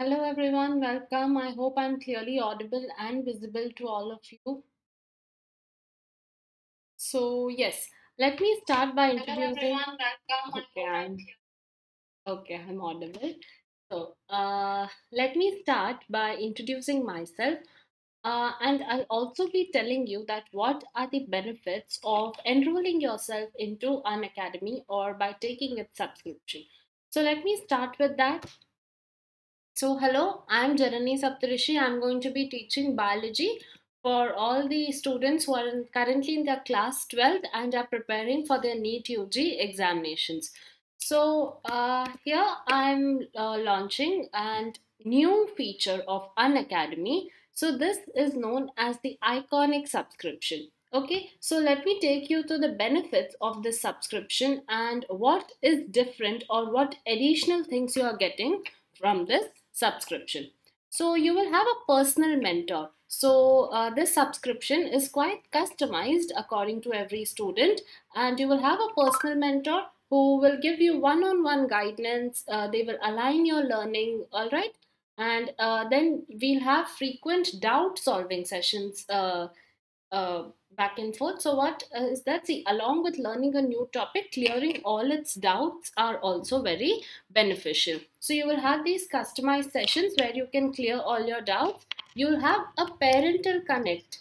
Hello everyone, welcome. I hope I'm clearly audible and visible to all of you. So, yes, let me start by Hello introducing. everyone, welcome. Okay, I'm I'm okay, I'm audible. So, uh, let me start by introducing myself. Uh, and I'll also be telling you that what are the benefits of enrolling yourself into Unacademy or by taking its subscription. So, let me start with that. So, hello, I'm Janani Saptharishi. I'm going to be teaching biology for all the students who are currently in their class 12th and are preparing for their NEET UG examinations. So, uh, here I'm uh, launching a new feature of Unacademy. So, this is known as the iconic subscription. Okay, so let me take you to the benefits of this subscription and what is different or what additional things you are getting from this subscription. So you will have a personal mentor. So uh, this subscription is quite customized according to every student, and you will have a personal mentor who will give you one-on-one guidance. Uh, they will align your learning, all right, and uh, then we'll have frequent doubt-solving sessions. Uh, back and forth. So, what uh, is that? See, along with learning a new topic, clearing all its doubts are also very beneficial. So, you will have these customized sessions where you can clear all your doubts. You'll have a parental connect.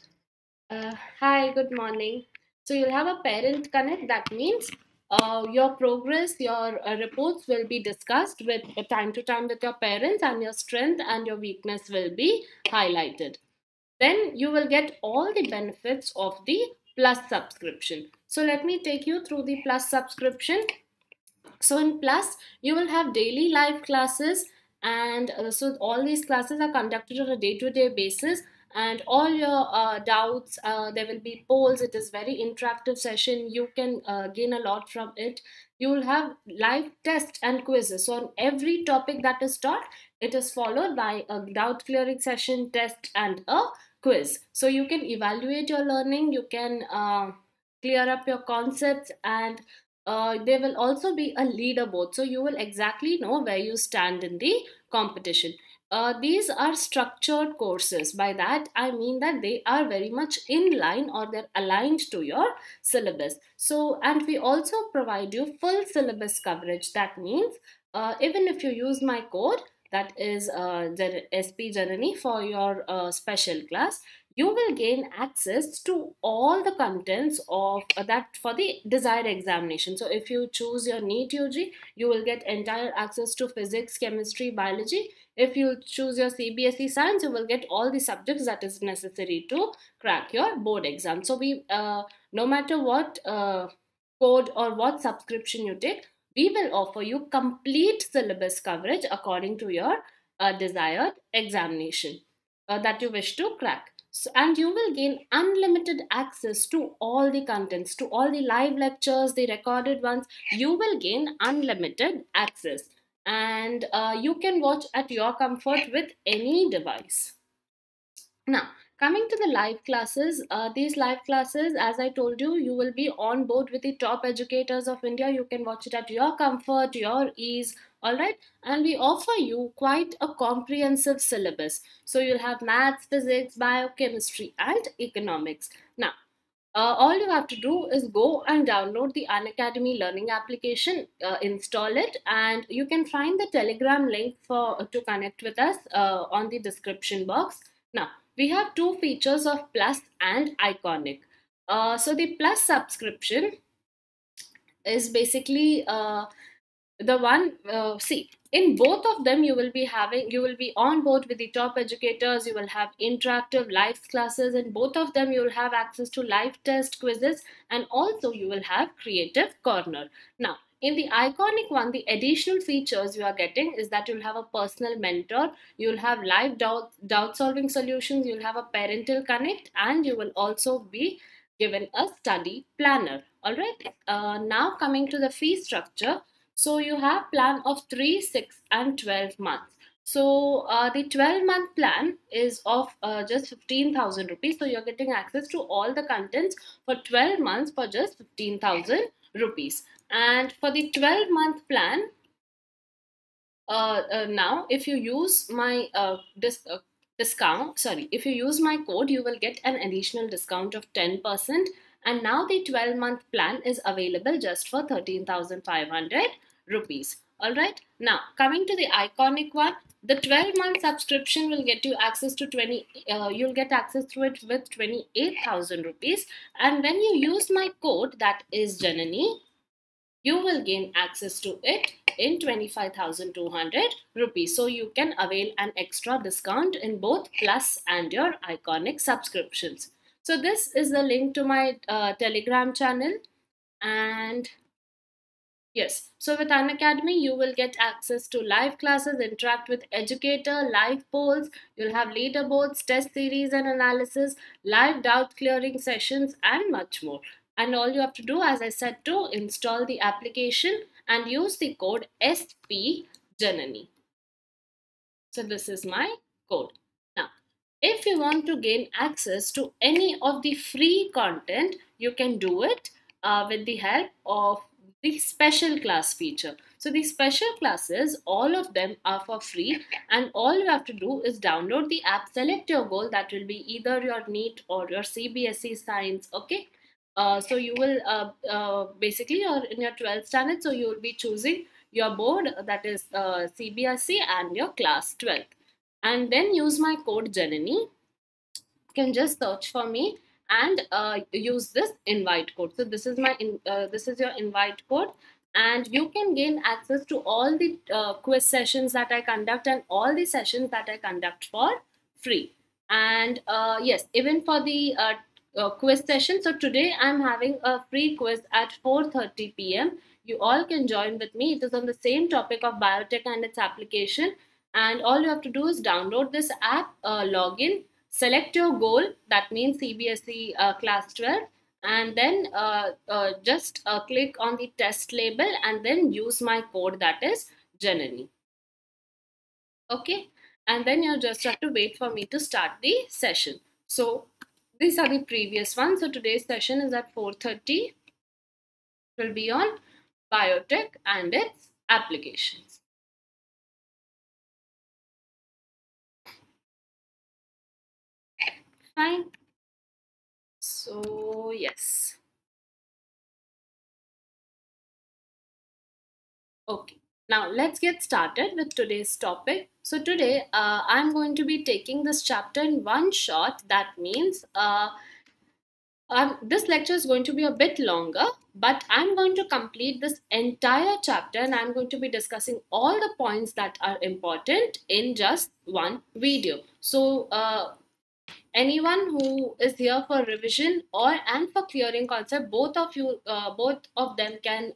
Uh, hi, good morning. So, you'll have a parent connect. That means uh, your progress, your uh, reports will be discussed with uh, time to time with your parents, and your strength and your weakness will be highlighted then you will get all the benefits of the plus subscription. So let me take you through the plus subscription. So in plus you will have daily live classes and uh, so all these classes are conducted on a day-to-day basis. And all your uh, doubts uh, there will be polls. It is very interactive session. You can uh, gain a lot from it. You will have live tests and quizzes. So on every topic that is taught it is followed by a doubt clearing session test and a quiz. So you can evaluate your learning you can uh, clear up your concepts and uh, there will also be a leaderboard. So you will exactly know where you stand in the competition. Uh, these are structured courses. By that i mean that they are very much in line or they're aligned to your syllabus. So and we also provide you full syllabus coverage. That means uh, even if you use my code that is uh, sp janani for your uh, special class. You will gain access to all the contents of uh, that for the desired examination. So if you choose your NEET UG you will get entire access to physics chemistry biology. If you choose your CBSE science you will get all the subjects that is necessary to crack your board exam. So we uh, no matter what uh, code or what subscription you take we will offer you complete syllabus coverage according to your uh, desired examination uh, that you wish to crack so, and you will gain unlimited access to all the contents, to all the live lectures, the recorded ones. You will gain unlimited access, and uh, you can watch at your comfort with any device. Now, coming to the live classes, uh, these live classes, as I told you, you will be on board with the top educators of India. You can watch it at your comfort, your ease, all right. And we offer you quite a comprehensive syllabus. So you'll have maths, physics, biochemistry, and economics. Now, uh, all you have to do is go and download the Unacademy Learning application, uh, install it, and you can find the Telegram link for to connect with us uh, on the description box. Now, we have two features of Plus and Iconic. Uh, so the Plus subscription is basically uh, the one uh, see in both of them you will be having you will be on board with the top educators you will have interactive live classes in both of them you will have access to live test quizzes and also you will have creative corner now in the iconic one the additional features you are getting is that you'll have a personal mentor you'll have live doubt, doubt solving solutions you'll have a parental connect and you will also be given a study planner all right uh, now coming to the fee structure so you have plan of 3, 6 and 12 months. So uh, the 12 month plan is of uh, just 15,000 rupees. So you're getting access to all the contents for 12 months for just 15,000 rupees. And for the 12 month plan, uh, uh, now if you use my uh, dis- uh, discount sorry if you use my code you will get an additional discount of 10% and now the 12 month plan is available just for 13500 rupees. All right? Now coming to the iconic one the 12 month subscription will get you access to 20 uh, you'll get access through it with 28000 rupees. And when you use my code that is janani you will gain access to it in 25,200 rupees. So you can avail an extra discount in both Plus and your iconic subscriptions. So this is the link to my uh, Telegram channel and Yes, so with Unacademy, you will get access to live classes, interact with educator, live polls, you'll have leaderboards, test series and analysis, live doubt clearing sessions, and much more and all you have to do as I said to install the application and use the code SP Janani. So this is my code. Now, if you want to gain access to any of the free content, you can do it uh, with the help of the special class feature. So the special classes, all of them are for free and all you have to do is download the app, select your goal that will be either your NEET or your CBSE science, okay? Uh, so you will uh, uh, basically you're in your 12th standard, so you will be choosing your board that is uh, CBSE and your class 12th. And then use my code Janani. You can just search for me and uh, use this invite code. So this is my in, uh, this is your invite code and you can gain access to all the uh, quiz sessions that I conduct and all the sessions that I conduct for free. And uh, yes, even for the uh, uh, quiz session. So today I'm having a free quiz at 4:30 p.m. You all can join with me. It is on the same topic of biotech and its application. And all you have to do is download this app, uh, login, select your goal. That means CBSE uh, class 12 and then uh, uh, just uh, click on the test label and then use my code that is Janani. Okay, and then you just have to wait for me to start the session. So these are the previous ones. So today's session is at 4.30. will be on biotech and its applications. Fine. So yes. Okay. Now let's get started with today's topic. So today uh, I'm going to be taking this chapter in one shot. That means uh, um, this lecture is going to be a bit longer, but I'm going to complete this entire chapter and I'm going to be discussing all the points that are important in just one video. So uh, anyone who is here for revision or and for clearing concept, both of you, uh, both of them can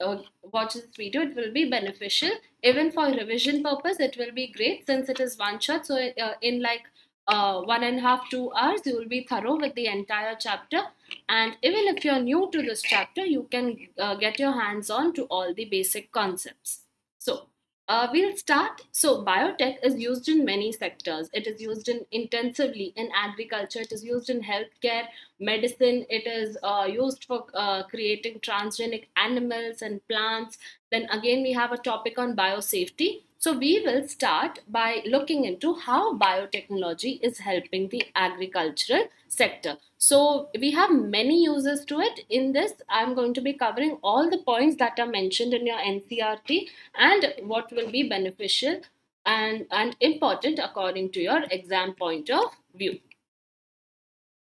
uh, watch this video it will be beneficial. Even for revision purpose it will be great. Since it is one shot so uh, in like uh, one and a half two hours you will be thorough with the entire chapter. And even if you're new to this chapter you can uh, get your hands on to all the basic concepts. So uh, we'll start. So, biotech is used in many sectors. It is used in intensively in agriculture. It is used in healthcare, medicine. It is uh, used for uh, creating transgenic animals and plants. Then again, we have a topic on biosafety. So we will start by looking into how biotechnology is helping the agricultural sector. So we have many uses to it. In this, I'm going to be covering all the points that are mentioned in your NCERT and what will be beneficial and, and important according to your exam point of view.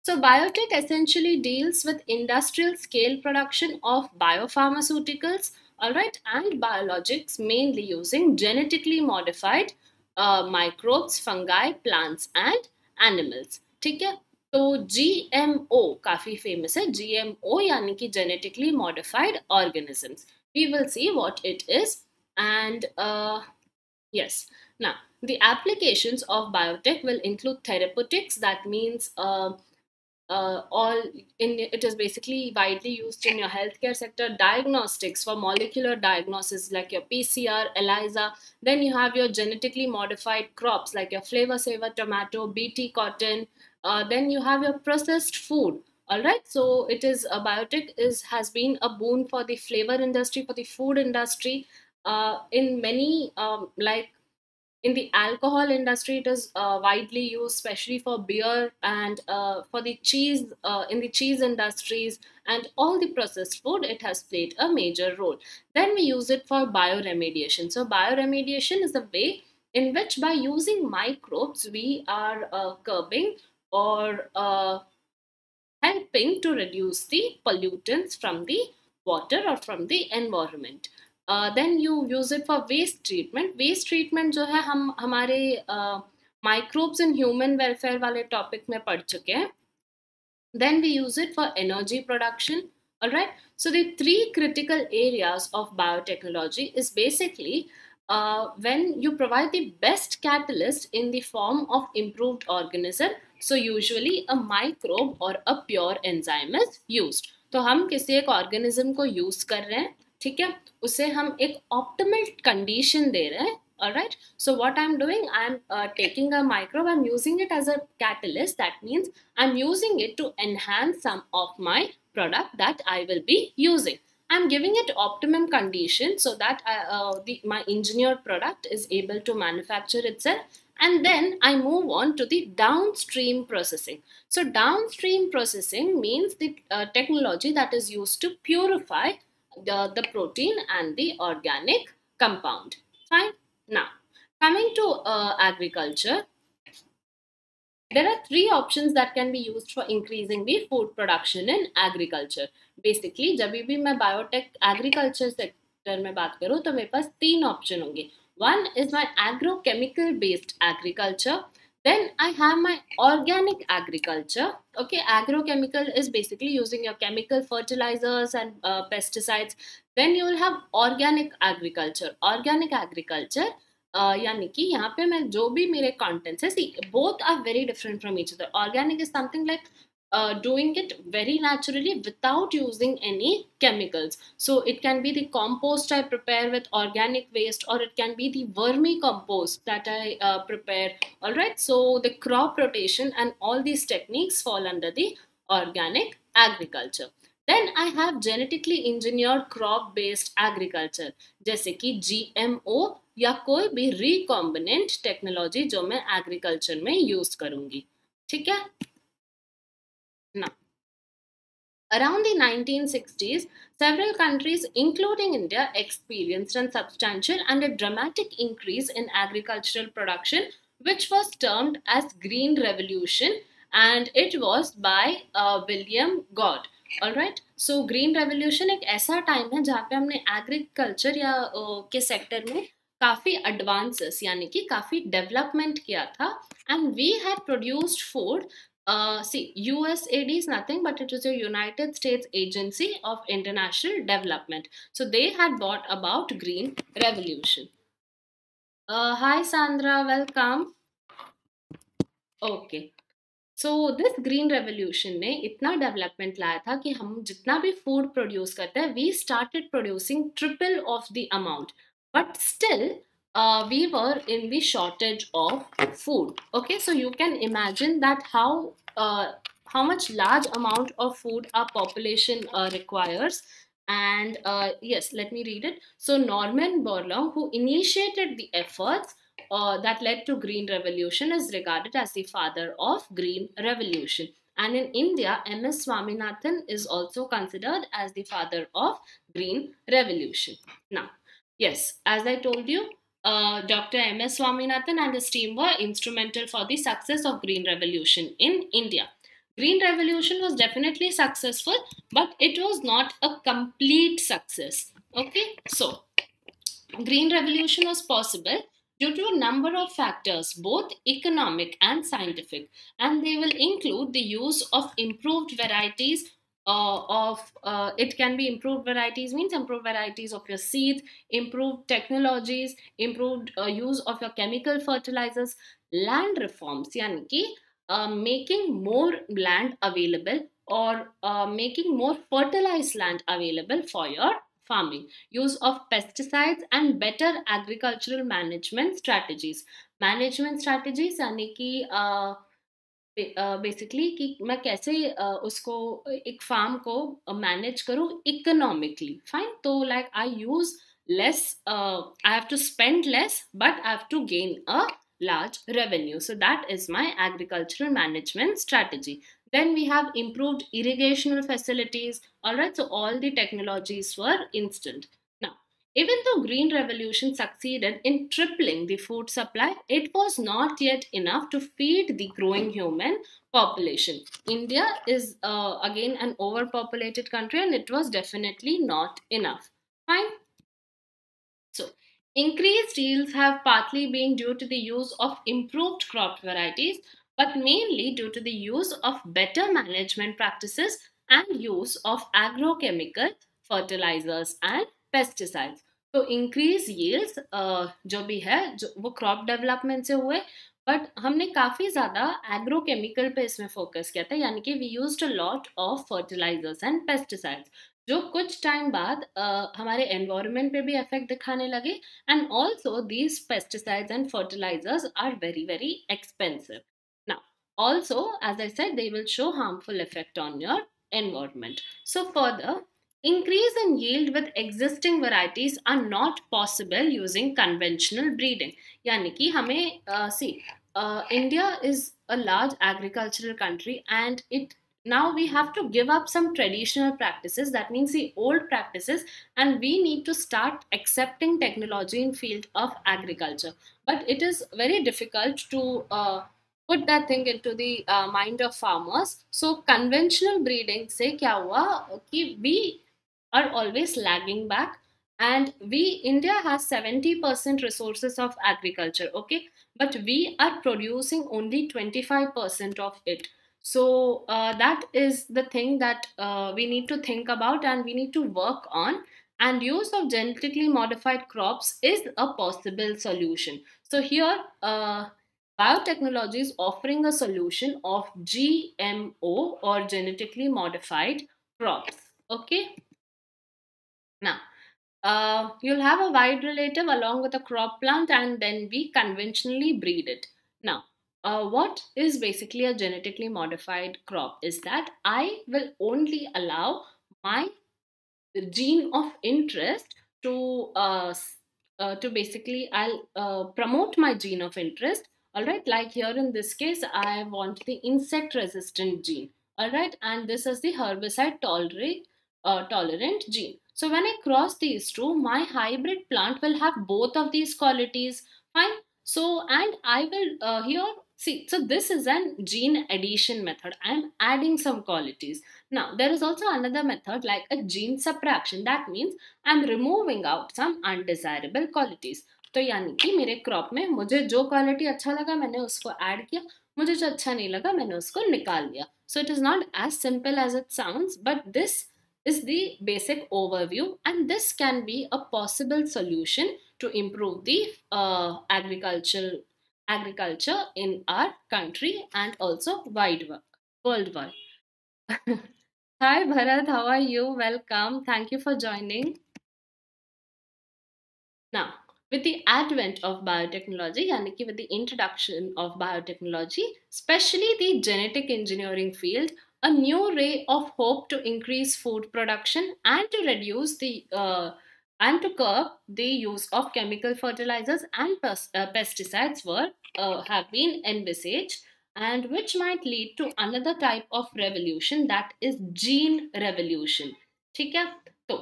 So biotech essentially deals with industrial scale production of biopharmaceuticals, all right, and biologics mainly using genetically modified uh, microbes, fungi, plants and animals. ठीक है तो GMO काफी famous है GMO यानी कि genetically modified organisms. We will see what it is and uh, yes. Now the applications of biotech will include therapeutics. That means uh, uh, all in it is basically widely used in your healthcare sector. Diagnostics for molecular diagnosis like your pcr ELISA then you have your genetically modified crops like your Flavr Savr tomato bt cotton uh, then you have your processed food. All right so it is a biotech is has been a boon for the flavor industry for the food industry uh, in many um, like in the alcohol industry it is uh, widely used especially for beer and uh, for the cheese uh, in the cheese industries and all the processed food it has played a major role. Then we use it for bioremediation. So bioremediation is a way in which by using microbes we are uh, curbing or uh, helping to reduce the pollutants from the water or from the environment then you use it for waste treatment waste treatment जो है, हम, हमारे microbes in human welfare वाले topic में पढ़ चुके हैं। Then we use it for energy production all right so the three critical areas of biotechnology is basically when you provide the best catalyst in terms of improve organism so usually a microbe or a pure enzyme is use तो हम किसी एक organism को use कर रहे हैं ठीक है उसे हम एक ऑप्टिमल कंडीशन दे रहे हैं all right so what i'm doing i'm uh, taking a microbe i'm using it as a catalyst that means i'm using it to enhance some of my product that i will be using i'm giving it optimum condition so that I, uh, uh, the, my engineered product is able to manufacture itself and then i move on to the downstream processing so downstream processing means the uh, technology that is used to purify the, the protein and the organic compound. Fine. Now, coming to uh, agriculture, there are three options that can be used for increasing the food production in agriculture. Basically, जब भी मैं biotech agriculture sector में बात करूँ तो मेरे पास तीन option होंगे. One is my agrochemical based agriculture. Then I have my organic agriculture. Okay, agrochemical is basically using your chemical fertilizers and uh, pesticides. Then you will have organic agriculture. Organic agriculture uh, यानी कि यहाँ पे मैं जो भी मेरे contents है see both are very different from each other. Organic is something like uh, doing it very naturally without using any chemicals. So it can be the compost I prepare with organic waste or it can be the vermicompost that I uh, prepare. Alright, so the crop rotation and all these techniques fall under the organic agriculture. Then I have genetically engineered crop based agriculture जैसे कि GMO या कोई भी recombinant technology जो मैं agriculture में use करूँगी ठीक है now, around the 1960s, several countries, including India, experienced a substantial and a dramatic increase in agricultural production, which was termed as Green Revolution, and it was by uh, William God. Right so green revolution एक ऐसा time है जहाँ पे हमने agriculture या uh, के sector में काफ़ी एडवांसेस यानी कि काफ़ी डेवलपमेंट किया था and we had produced food uh, see, USAID is nothing but it is a United States Agency of International Development. So they had brought about Green Revolution. Uh, hi Sandra, welcome. Okay. So this green revolution ने इतना development लाया था कि हम जितना भी food produce करते हैं we started producing triple of the amount but still uh, we were in the shortage of food. Okay so you can imagine that how uh, how much large amount of food our population uh, requires. And uh, yes let me read it. So norman borlaug who initiated the efforts uh, that led to green revolution is regarded as the father of green revolution. And in india ms swaminathan is also considered as the father of green revolution. Now yes as i told you uh, Dr. M.S. Swaminathan and his team were instrumental for the success of Green Revolution in India. Green Revolution was definitely successful, but it was not a complete success. Okay, so Green Revolution was possible due to a number of factors, both economic and scientific, and they will include the use of improved varieties uh, of uh, it can be improved varieties means improved varieties of your seeds improved technologies improved uh, use of your chemical fertilizers land reforms yani uh, making more land available or uh, making more fertilized land available for your farming. Use of pesticides and better agricultural management strategies. Management strategies yani ki, basically कि मैं कैसे उसको, एक farm को manage करूँ economically fine तो like I use less I have to spend less but I have to gain a large revenue so that is my agricultural management strategy then we have improved irrigational facilities also all the technologies for instant Even though Green Revolution succeeded in tripling the food supply, it was not yet enough to feed the growing human population. India is uh, again an overpopulated country and it was definitely not enough. Fine. So, increased yields have partly been due to the use of improved crop varieties, but mainly due to the use of better management practices and use of agrochemical fertilizers and pesticides. तो increase yields जो भी है जो वो crop development से हुए but हमने काफ़ी ज़्यादा एग्रोकेमिकल पे इसमें फोकस किया था यानी कि we use a lot of fertilisers and pesticides जो कुछ टाइम बाद uh, हमारे एनवायरनमेंट पे भी इफ़ेक्ट दिखाने लगे and also these pesticides and fertilisers are very very expensive now also as i said they will show harmful effect on your environment. So further increase in yield with existing varieties are not possible using conventional breeding. Hame uh, see uh, india is a large agricultural country and it now we have to give up some traditional practices. That means the old practices and we need to start accepting technology in field of agriculture. But it is very difficult to uh, put that thing into the uh, mind of farmers. So conventional breeding say kya hua? Ki we are always lagging back and we india has 70% resources of agriculture okay but we are producing only 25% of it so uh, that is the thing that uh, we need to think about and we need to work on. And use of genetically modified crops is a possible solution. So here, uh, biotechnology is offering a solution of GMO or genetically modified crops. Okay. Now, uh, you'll have a wide relative along with a crop plant and then we conventionally breed it. Now, uh, what is basically a genetically modified crop is that I will only allow my gene of interest to uh, uh, to basically I'll uh, promote my gene of interest. All right, like here in this case, I want the insect resistant gene. All right, and this is the herbicide tolerant uh, tolerant gene. So when I cross these two, my hybrid plant will have both of these qualities. Fine. So and I will uh, here See, so this is an gene addition method. I am adding some qualities. Now, there is also another method like a gene subtraction. That means I am removing out some undesirable qualities. तो यानी कि मेरे crop में मुझे जो quality अच्छा लगा मैंने उसको ऐड किया मुझे जो अच्छा नहीं लगा मैंने उसको निकाल दिया so it is not as simple as it sounds but this is the basic overview and this can be a possible solution to improve the uh, agricultural agriculture in our country and also wide worldwide. Hi Bharat, how are you? Welcome. Thank you for joining. Now, with the advent of biotechnology, yani with the introduction of biotechnology, especially the genetic engineering field, a new ray of hope to increase food production and to reduce the uh, and to curb the use of chemical fertilizers and pes- uh, pesticides were uh, have been envisaged and which might lead to another type of revolution that is gene revolution ठीक है तो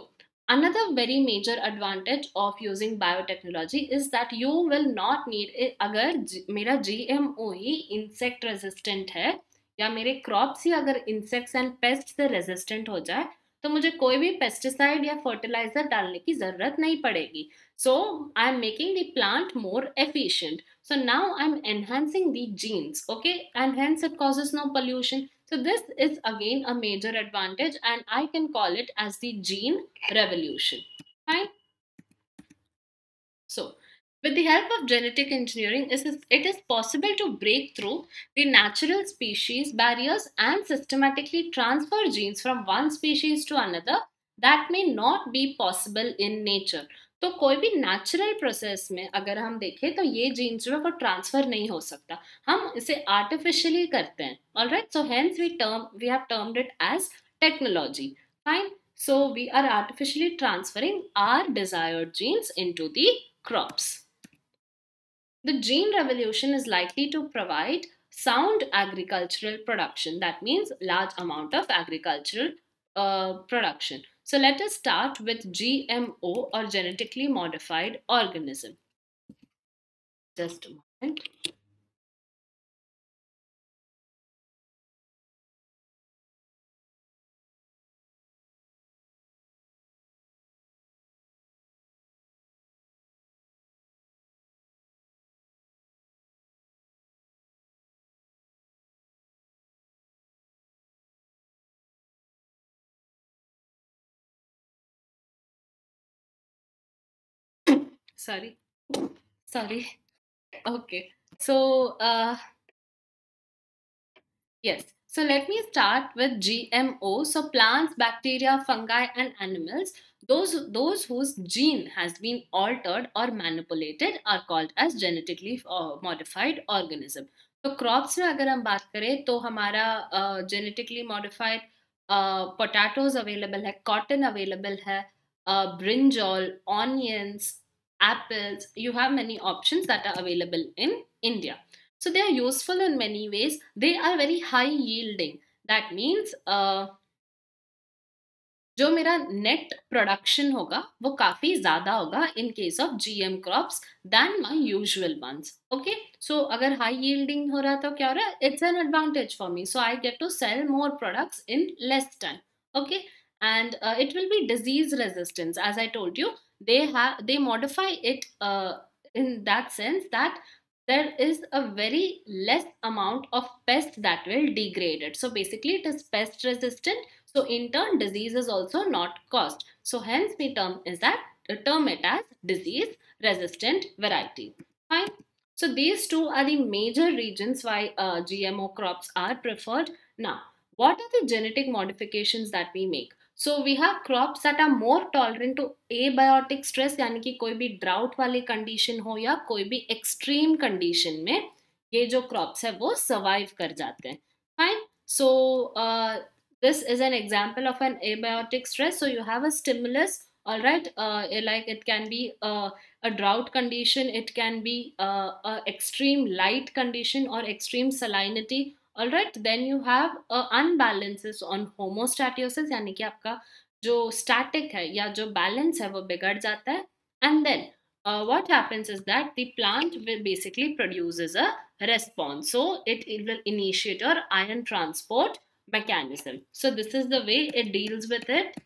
another very major advantage of using biotechnology is that you will not need अगर मेरा GMO ही insect resistant है या मेरे crops ही अगर इंसेक्ट्स एंड पेस्ट से रेजिस्टेंट हो जाए तो मुझे कोई भी पेस्टिसाइड या फर्टिलाइज़र डालने की ज़रूरत नहीं पड़ेगी। So I am making the plant more efficient so now I am enhancing the genes okay and hence it causes no pollution so this is again a major advantage and I can call it as the gene revolution right with the help of genetic engineering, it is possible to break through the natural species barriers and systematically transfer genes from one species to another that may not be possible in nature. तो कोई भी natural process में अगर हम देखें तो ये jeans जो है वो ट्रांसफर नहीं हो सकता हम इसे आर्टिफिशियली करते हैं all right so hence we term we have termed it as technology fine So we are artificially transferring our desired genes into the crops. the gene revolution is likely to provide sound agricultural production. That means large amount of agricultural uh, production. So let us start with GMO or genetically modified organism. Just a moment. Sorry. Okay. So, uh, yes. So let me start with GMO. So plants, bacteria, fungi, and animals. Those those whose gene has been altered or manipulated are called as genetically uh, modified organism. तो crops में अगर हम बात करें तो हमारा genetically modified potatoes available है cotton available है brinjal onions apples you have many options that are available in india so they are useful in many ways they are very high yielding that means uh, जो मेरा net production होगा वो काफी ज्यादा होगा in case of GM crops then my usual once okay सो अगर high yielding हो रहा है तो क्या हो रहा है it's an advantage for me so I get to cell more products in less time okay and uh, it will be disease resistance as i told you they have they modify it uh, in that sense that there is a very less amount of pest that will degrade it so basically it is pest resistant so in turn, disease is also not caused. So hence we term is that term it as disease resistant variety. Fine. So these two are the major regions why uh, GMO crops are preferred. Now, what are the genetic modifications that we make? So we have crops that are more tolerant to abiotic stress यानी कि कोई भी drought वाले condition हो या कोई भी extreme condition में, ये जो क्रॉप्स है वो सर्वाइव कर जाते हैं। Fine so this is an example of an abiotic stress so you have a stimulus all right like it can be a drought condition it can be a extreme light condition or extreme salinity All right, then you have uh, unbalances on homostatiosis, यानी कि आपका जो static है या जो balance है वो बिगड़ जाता है and then uh, what happens is that the plant will basically produces a response so it, it will initiate your ion transport mechanism. So this is the way it deals with it.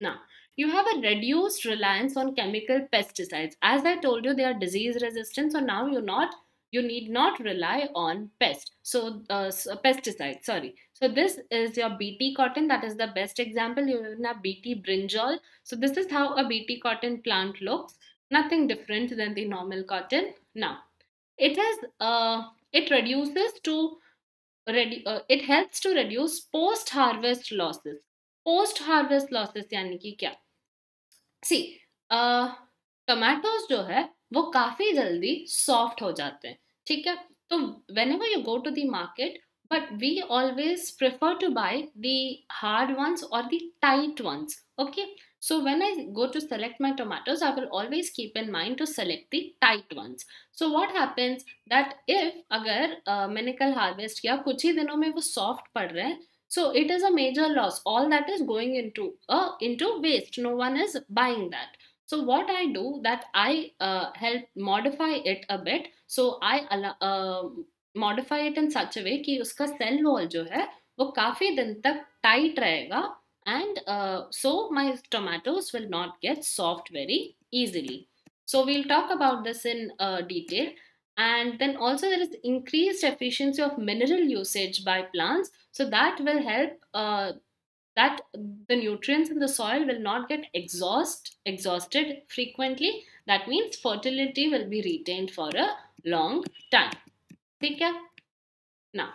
Now, you have a reduced reliance on chemical pesticides. As I told you, they are disease resistant. So now you're not, you need not rely on pest. So, uh, so pesticide, sorry. So this is your BT cotton. That is the best example. You have BT brinjal. So this is how a BT cotton plant looks. Nothing different than the normal cotton. Now, it has, uh, it reduces to uh, it helps to reduce post harvest losses post harvest losses यानी कि क्या सी tomatoes uh, जो है वो काफ़ी जल्दी soft हो जाते हैं, ठीक है? तो whenever you go to the market but we always prefer to buy the hard ones or the tight ones okay so when I go to select my tomatoes I will always keep in mind to select the tight ones so what happens that if अगर मैंने कल harvest किया, कुछ ही दिनों में वो soft पड़ रहे हैं so it is a major loss all that is going in to in to waste no one is buying that So what I do that I uh, help modify it a bit. So I uh, modify it in such a way कि उसका cell wall जो है वो काफी दिन तक tight रहेगा and uh, so my tomatoes will not get soft very easily. So we'll talk about this in uh, detail. And then also there is increased efficiency of mineral usage by plants. So that will help uh, that the nutrients in the soil will not get exhaust, exhausted frequently. That means fertility will be retained for a long time. Okay? Now,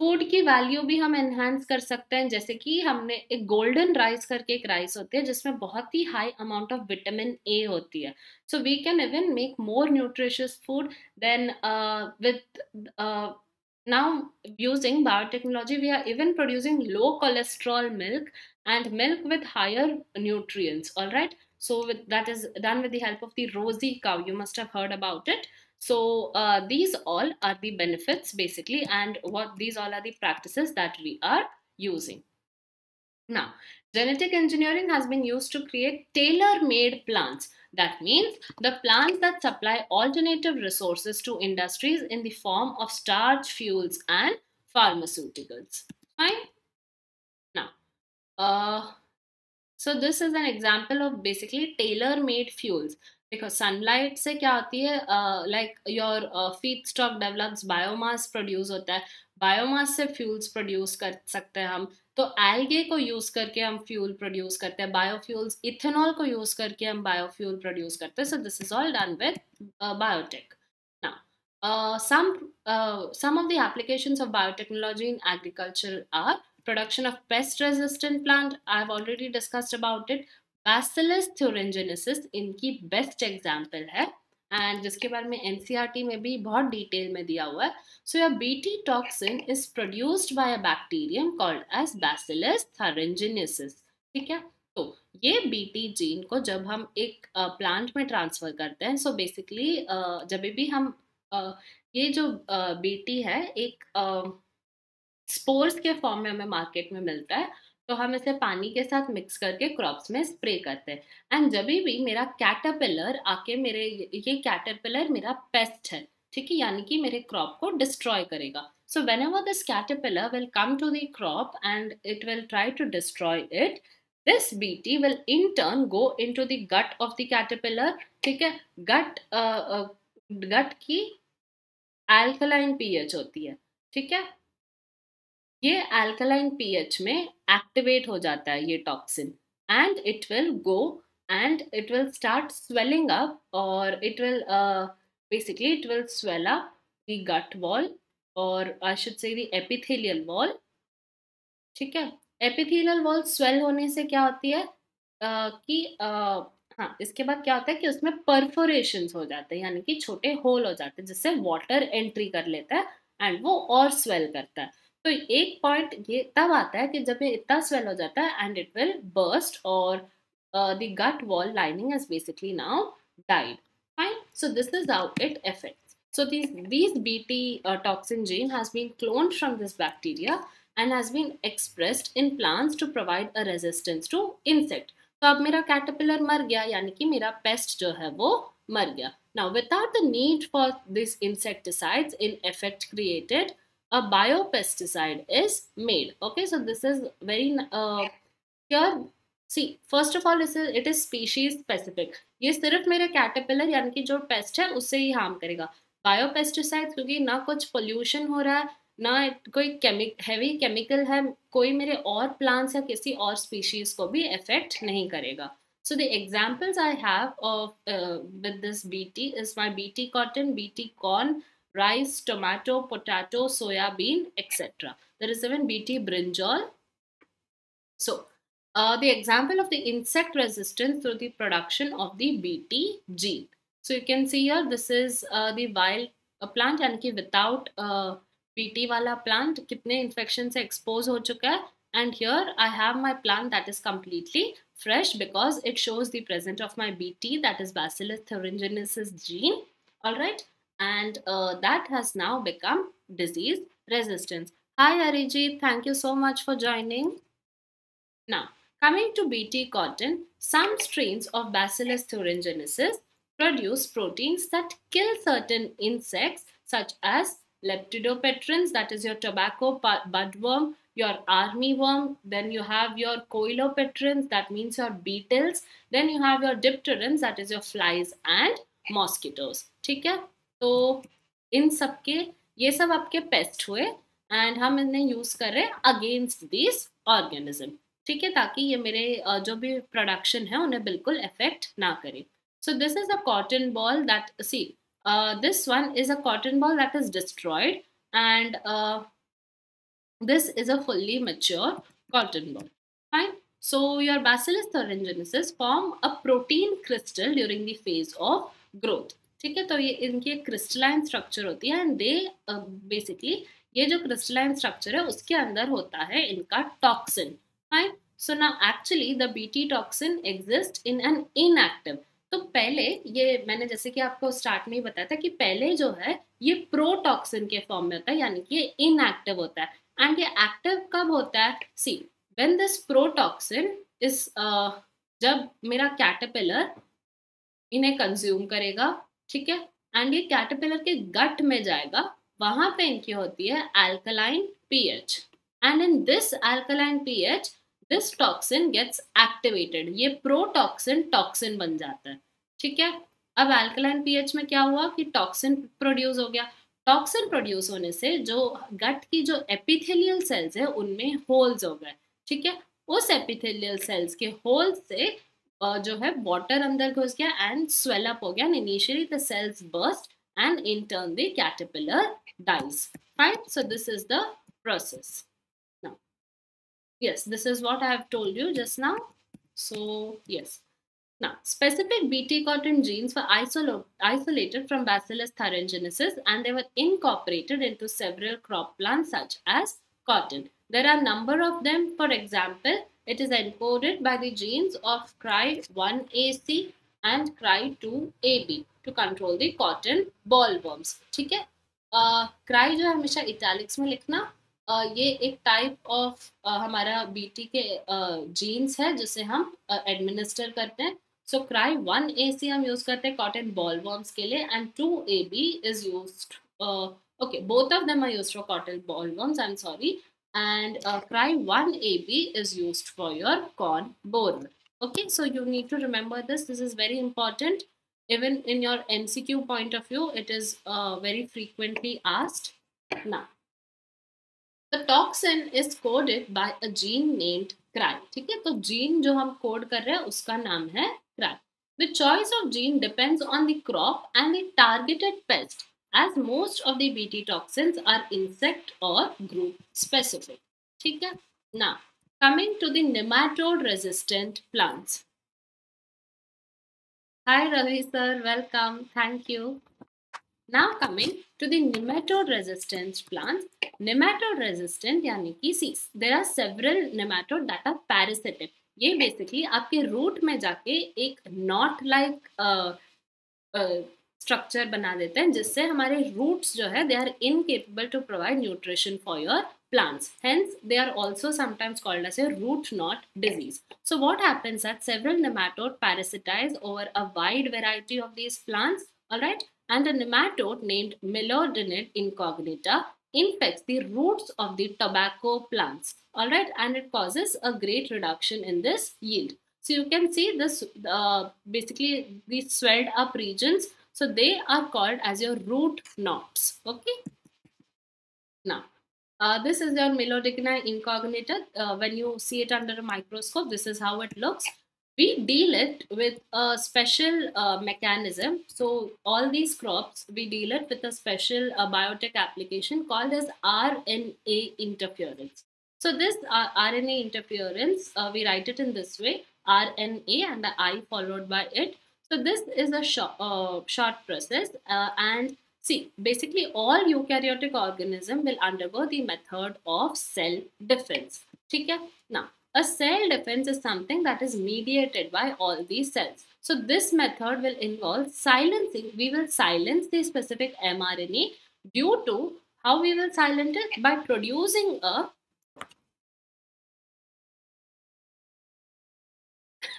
food की value भी हम enhance कर सकते हैं जैसे कि हमने एक गोल्डन राइस करके एक राइस होती है जिसमें बहुत ही high amount of vitamin A होती है so we can even make more nutritious food than with now using biotechnology we are even producing low cholesterol milk and milk with higher nutrients all right? So with, that is done with the help of the Rosie cow. You must have heard about it. So uh, these all are the benefits basically and what these all are the practices that we are using. Now genetic engineering has been used to create tailor made plants that means the plants that supply alternative resources to industries in the form of starch, fuels, and pharmaceuticals. Fine. Now, uh, so this is an example of basically tailor-made fuels. देखो sunlight से क्या होती है like your feedstock develops biomass produce होता है। Biomass से fuels produce कर सकते हैं हम। तो एल्गे को यूज़ करके हम फ्यूल प्रोड्यूस करते हैं। बायोफ्यूल्स इथेनॉल को यूज़ करके हम बायोफ्यूल प्रोड्यूस करते हैं। So this is all done with biotech now some some of the applications of biotechnology in agriculture are production of pest resistant plant I have already discussed about it bacillus thuringiensis इनकी best example है। And जिसके बारे में NCERT में भी बहुत detail में दिया हुआ है। So your Bt toxin is produced by a bacterium called as Bacillus thuringiensis ठीक है? तो ये बीटी जीन को जब हम एक प्लांट में ट्रांसफ़र करते हैं सो so बेसिकली जब भी हम ये जो बी बीटी है, एक स्पोर्स के फॉर्म में हमें मार्केट में मिलता है तो हम इसे पानी के साथ मिक्स करके क्रॉप्स में स्प्रे करते हैं। एंड जब भी मेरा कैटरपिलर आके मेरे ये कैटरपिलर मेरा पेस्ट है, ठीक है? यानी कि मेरे क्रॉप को डिस्ट्रॉय करेगा। So whenever this caterpillar will come to the crop and it will try to destroy it this bt will in turn go into the gut of the caterpillar, ठीक है? गट गट की alkaline pH होती है, ठीक है? ये alkaline pH में activate हो जाता है ये toxin and it will go and it will start swelling up और it will basically it will swell up the gut wall और I should say the epithelial wall ठीक है? एपिथेलियल वॉल स्वेल होने से क्या होती है? Uh, कि uh, हाँ इसके बाद क्या होता है कि उसमें परफोरेशन हो जाते हैं यानी कि छोटे होल हो जाते हैं जिससे वाटर एंट्री कर लेता है एंड वो और स्वेल करता है। तो एक पॉइंट ये तब आता है कि जब ये इतना स्वेल हो जाता है एंड इट विल बर्स्ट और the gut wall lining is basically now died fine so this is how it affects so these these bt uh, toxin gene has been cloned from this bacteria and has been expressed in plants to provide a resistance to insect तो अब मेरा caterpillar मर गया यानी कि मेरा paste जो है वो मर गया now without the need for this insecticides in effect created a biopesticide is made. Okay, so this is very uh, here. See, first of all, is it is species specific. ये सिर्फ़ मेरे caterpillar यानी कि जो paste है उससे ही harm करेगा biopesticide क्योंकि ना कुछ पोल्यूशन हो रहा है ना कोई केमिक हैवी केमिकल है कोई मेरे और प्लांट्स या किसी और स्पीशीज को भी इफ़ेक्ट नहीं करेगा So the examples I have of uh, with this BT is my BT cotton, BT corn, rice, tomato, potato, soya bean, etc. There is even BT brinjal. So, uh, the example of the insect resistance through the production of the BT gene. So, you can see here this is uh, the wild uh, plant and without uh, BT wala plant kitne infection se expose ho chuka hai and here I have my plant that is completely fresh because it shows the presence of my BT that is Bacillus thuringiensis gene. Alright and uh, that has now become disease resistance. Hi Arijit, thank you so much for joining. Now, coming to BT cotton, some strains of Bacillus thuringiensis produce proteins that kill certain insects such as Lepidopterans, that is your tobacco budworm, your armyworm, then you have your coleopterans, that means your beetles, then you have your dipterans, that is your flies and mosquitoes. Okay? तो इन सब के ये सब आपके paste हुए and हम इन्हें use कर रहे हैं अगेंस्ट दिस ऑर्गेनिज्म ठीक है? ताकि ये मेरे जो भी प्रोडक्शन है, उन्हें बिल्कुल इफ़ेक्ट ना करे। So this is a cotton ball that see this one is a cotton ball that is destroyed and this is a fully mature cotton ball fine? So your bacillus thuringiensis form a protein crystal during the phase of growth ठीक है? तो ये इनकी एक crystalline structure होती है and they basically ये जो क्रिस्टलाइन स्ट्रक्चर है, उसके अंदर होता है इनका टॉक्सिन फाइन सो ना actually the BT toxin exist in an inactive तो पहले ये मैंने जैसे कि आपको स्टार्ट में ही बताया था कि पहले जो है, ये प्रोटॉक्सिन के फॉर्म में होता है, यानी कि ये इनएक्टिव होता है। एंड ये एक्टिव कब होता है? See when this protoxin is जब मेरा कैटरपिलर इन्हें कंज्यूम करेगा ठीक है? एंड ये कैटरपिलर के गट में जाएगा, वहाँ पे इनकी होती है alkaline pH and in this alkaline pH this toxin gets activated ये प्रोटॉक्सिन टॉक्सिन बन जाता है, ठीक है? अब अल्कलाइन पीएच में क्या हुआ कि टॉक्सिन प्रोड्यूस हो गया। टॉक्सिन प्रोड्यूस होने से जो गट की जो एपिथेलियल सेल्स है, उनमें होल्स हो गए, ठीक है? उस एपिथेलियल सेल्स के होल्स से जो है वाटर अंदर घुस गया एंड स्वेल अप हो गया and initially the cells burst and in turn the caterpillar dies fine so this is the process now yes this is what i have told you just now so yes now specific bt cotton genes were isol- isolated from bacillus thuringiensis and they were incorporated into several crop plants such as cotton there are number of them for example it is encoded by the genes of cry1ac and cry2ab to control the cotton bollworms ठीक है? Cry uh, जो है हमेशा italics में लिखना uh, ये एक type of uh, हमारा बीटी के जीन्स है जिसे हम एडमिनिस्टर करते हैं। सो क्राई वन ए सी हम यूज़ करते हैं कॉटन बॉल वॉर्म्स के लिए and two A B is use okay both of them are use for cotton bollworms I am sorry and uh, cry 1ab is used for your corn borer okay so you need to remember this this is very important even in your mcq point of view it is uh, very frequently asked now the toxin is coded by a gene named cry ठीक है तो gene जो हम code कर रहे हैं उसका नाम है cry the choice of gene depends on the crop and the targeted pest as most of the bt toxins are insect or group specific ठीक है now coming to the nematode resistant plants Hi Ravi sir, welcome. Thank you. Now coming to the nematode resistant plants. Nematode resistant यानी कि see, there are several nematode that are parasitic. ये basically आपके root में जाके एक knot like uh, uh, structure बना देते हैं जिससे हमारे रूट्स जो है they are incapable to provide nutrition for your plants. Hence, they are also sometimes called as a root knot disease. So what happens that several nematode parasitize over a wide variety of these plants, alright? And a nematode named Meloidogyne incognita infects the roots of the tobacco plants, alright? And it causes a great reduction in this yield. So you can see this, uh, basically these swelled up regions so they are called as your root knots, okay? Now, uh, this is your Meloidogyne incognita. Uh, when you see it under a microscope, this is how it looks. We deal it with a special uh, mechanism. So all these crops, we deal it with a special biotic application called as RNA interference. So this RNA interference, we write it in this way, RNA and the I followed by it. So this is a short, uh, short process uh, and See, basically all eukaryotic organism will undergo the method of cell defense. Okay? Now, a cell defense is something that is mediated by all these cells. So this method will involve silencing. We will silence the specific mRNA due to how we will silence it by producing a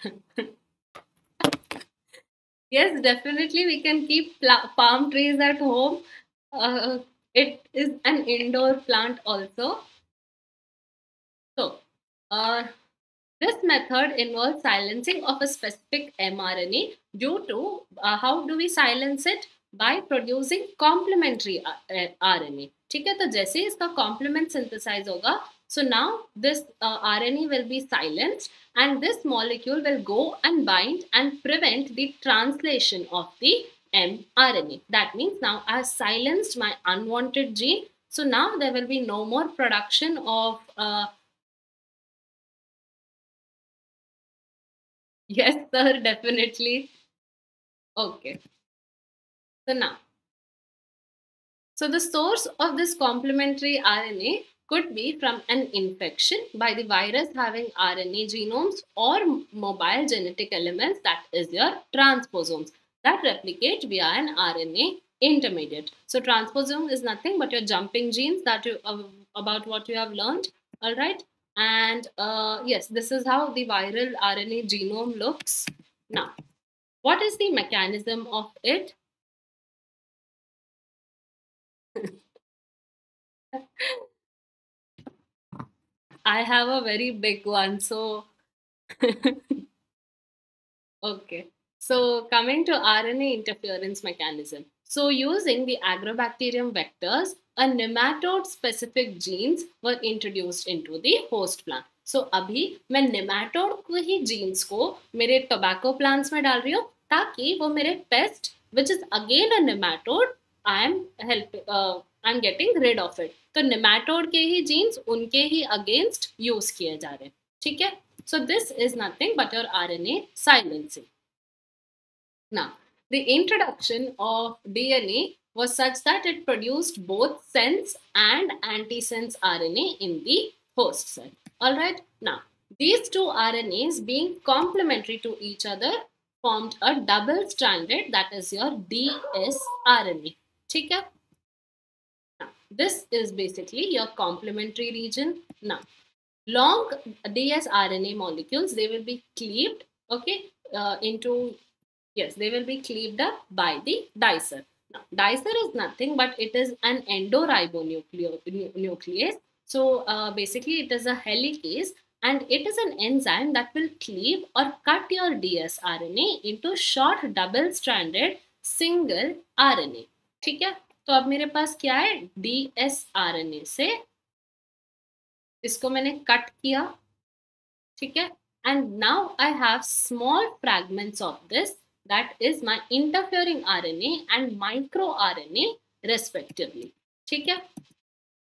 yes definitely we can keep palm trees at home uh, it is an indoor plant also so uh, this method involves silencing of a specific mRNA due to uh, how do we silence it by producing complementary RNA ठीक है तो जैसे इसका complement synthesize होगा so now this uh, RNA will be silenced and this molecule will go and bind and prevent the translation of the mRNA. That means now I have silenced my unwanted gene. So now there will be no more production of uh, Yes, sir, definitely. Okay. So now So the source of this complementary RNA could be from an infection by the virus having RNA genomes or mobile genetic elements that is your transposons that replicate via an RNA intermediate. So transposon is nothing but your jumping genes that you uh, about what you have learned. All right. And uh, yes, this is how the viral RNA genome looks. Now, what is the mechanism of it? I have a very big one, so okay. So coming to RNA interference mechanism. So using the agrobacterium vectors, a nematode specific genes were introduced into the host plant. So अभी मैं nematode को ही genes को मेरे tobacco plants में डाल रही हूँ ताकि वो मेरे pest which is again a nematode I am help uh, I am getting rid of it. तो nematode के ही genes उनके ही against use किए जा रहे हैं ठीक है So this is nothing but your RNA silencing. Now, the introduction of DNA was such that it produced both sense and antisense RNA in the host cell. Alright, now these two RNAs being complementary to each other formed a double stranded that is your dsRNA. Okay? Now, this is basically your complementary region. Now, long dsRNA molecules, they will be cleaved okay, uh, into Yes, they will be cleaved up by the dicer. Now, dicer is nothing but it is an endoribonuclease. So uh, basically it is a helicase and it is an enzyme that will cleave or cut your dsRNA into short double-stranded single RNA. ठीक है तो अब मेरे पास क्या है D S R N A से इसको मैंने कट किया, ठीक है and now I have small fragments of this that is my interfering RNA and microRNA respectively. ठीक है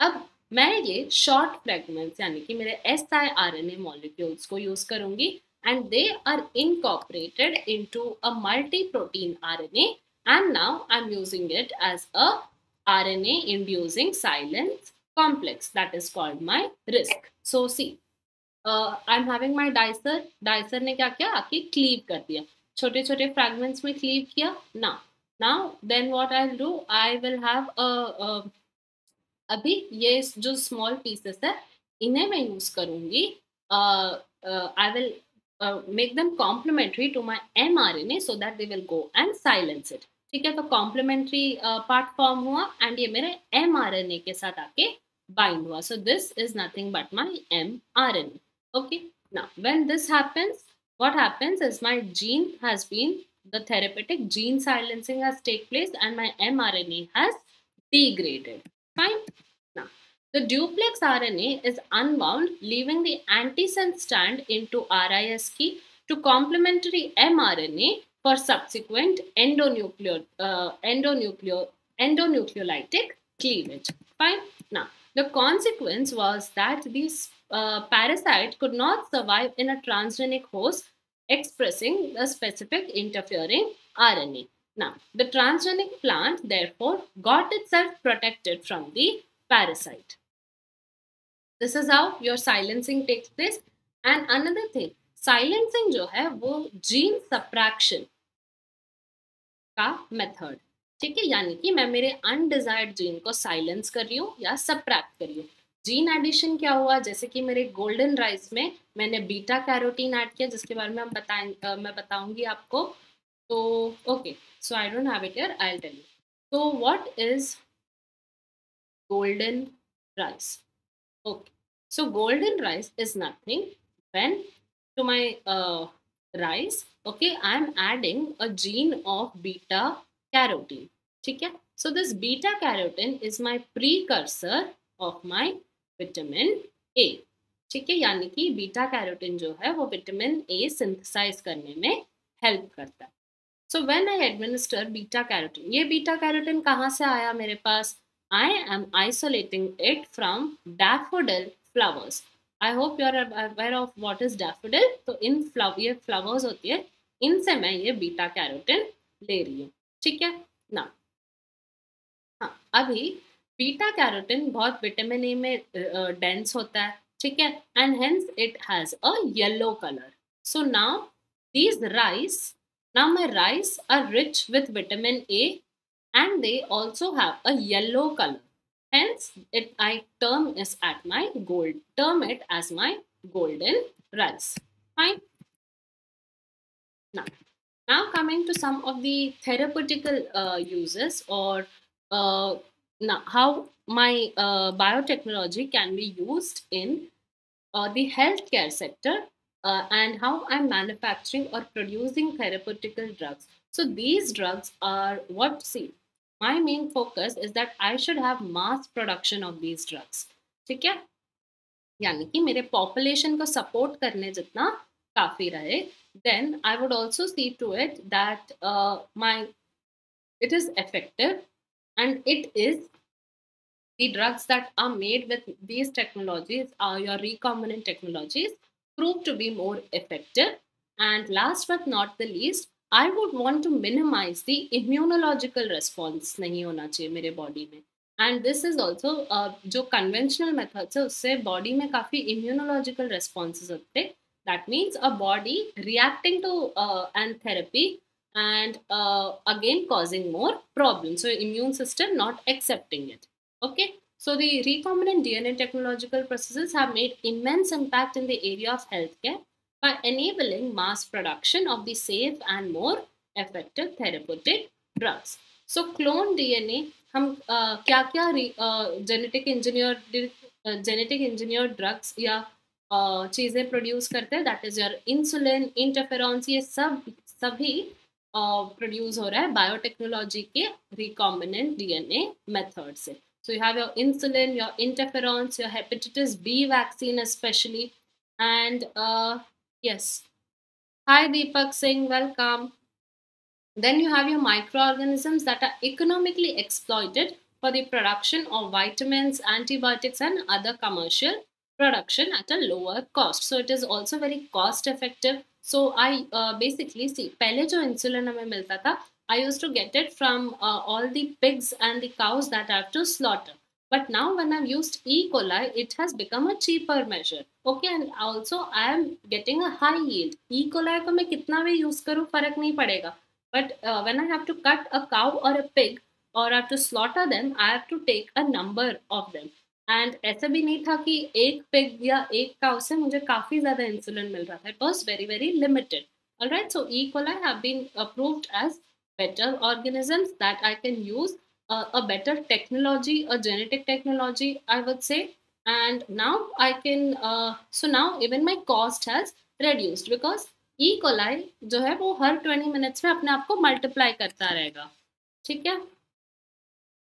अब मैं ये शॉर्ट फ्रेगमेंट्स यानी कि मेरे S I R N A molecules को यूज़ करूँगी and they are incorporated into a multi protein RNA and now I'm using it as a RNA inducing silence complex that is called my RISC. So see, uh, I'm having my dicer. Dicer ne kya kya आके cleave kar diya, chote chote fragments mein cleave kiya. now now then what I'll do I will have a, a अभी ये small pieces hai, इन्हें मैं use करूँगी uh, uh, I will uh, make them complementary to my mRNA so that they will go and silence it. ठीक है तो complementary part form हुआ and ये मेरे एम आर एन ए के साथ आके बाइंड हुआ so this is nothing but my M R N A okay now when this happens what happens is my gene has been the therapeutic gene silencing has take place and my mRNA has degraded. Fine. Now, the duplex RNA is unbound, leaving the antisense strand into RIS key to complementary mRNA for subsequent endonuclear, uh, endonuclear, endonucleolytic cleavage. Fine. Now, the consequence was that these uh, parasite could not survive in a transgenic host expressing the specific interfering RNA. Now, the transgenic plant therefore got itself protected from the parasite. This is how your silencing takes place. And another thing, silencing जो है वो gene subtraction का method. ठीक है? यानी कि मैं मेरे अनडिजायर्ड जीन को साइलेंस कर रही हूँ या सब्रैक्ट कर रही हूँ। जीन एडिशन क्या हुआ? जैसे कि मेरे गोल्डन राइस में मैंने बीटा कैरोटीन ऐड किया जिसके बारे में हम बताएँ मैं बताऊँगी आपको। तो okay so I don't have it here I tell you तो what is rice okay so golden rice is nothing when to my uh, rice okay i am adding a gene of beta carotene ठीक है so this beta carotene is my precursor of my vitamin A ठीक है यानी कि beta carotene जो है वो vitamin A synthesize करने में help करता है so when I administer beta carotene ये beta carotene कहाँ से आया मेरे पास I am isolating it from daffodil flowers I hope you are aware of what is daffodil तो इन फ्लावर ये फ्लावर्स होती है, इनसे मैं ये बीटा कैरोटिन ले रही हूँ, ठीक है? ना हाँ अभी बीटा कैरोटिन बहुत विटामिन ए में डेंस होता है, ठीक है? And hence it has a yellow colour so now these rice now my rice are rich with vitamin a and they also have a yellow color. Hence it i term is at my gold term it as my golden rice fine now now coming to some of the therapeutical uh, uses or uh, now how my uh, biotechnology can be used in uh, the healthcare sector uh, and how I'm manufacturing or producing therapeutical drugs. So these drugs are what see My main focus is that I should have mass production of these drugs. ठीक है यानी कि मेरे population को support करने जितना काफी रहे then I would also see to it that uh, my it is effective and it is the drugs that are made with these technologies are your recombinant technologies prove to be more effective. And last but not the least, I would want to minimize the immunological response नहीं होना चाहिए मेरे body में। And this is also जो conventional methods है, उससे body में काफ़ी इम्यूनोलॉजिकल रेस्पॉन्सेज होते that means a body reacting to an therapy and again causing more problem so immune system not accepting it okay so the recombinant D N A technological process है immense impact in the area of health care by enabling mass production of the safe and more effective therapeutic drugs. So clone DNA हम uh, क्या क्या genetic engineer genetic engineer drugs या uh, चीज़ें produce करते हैं that is your insulin interferons ये सब सभी प्रोड्यूस uh, हो रहा है बायोटेक्नोलॉजी के रिकॉम्बिनेंट डीएनए मेथड से so you have your insulin, your interferons, your hepatitis B vaccine especially. And uh, yes. Hi Deepak Singh, welcome. Then you have your microorganisms that are economically exploited for the production of vitamins, antibiotics and other commercial production at a lower cost. So it is also very cost effective. So I uh, basically see, पहले जो insulin हमें मिलता था I used to get it from uh, all the pigs and the cows that I have to slaughter. But now when I've used E. coli, it has become a cheaper measure. Okay, and also I am getting a high yield. E. coli को मैं कितना भी use करूँ फर्क नहीं पड़ेगा. But uh, when I have to cut a cow or a pig or I have to slaughter them, I have to take a number of them. And ऐसा भी नहीं था कि एक पिग या एक काउ से मुझे काफ़ी ज़्यादा इंसुलिन मिल रहा था it was very very limited all right so E coli have been approved as better organisms that I can use, uh, a better technology, a genetic technology, I would say. And now I can, uh, so now even my cost has reduced because E. coli जो है वो हर 20 minutes में अपने आप को multiply करता रहेगा ठीक है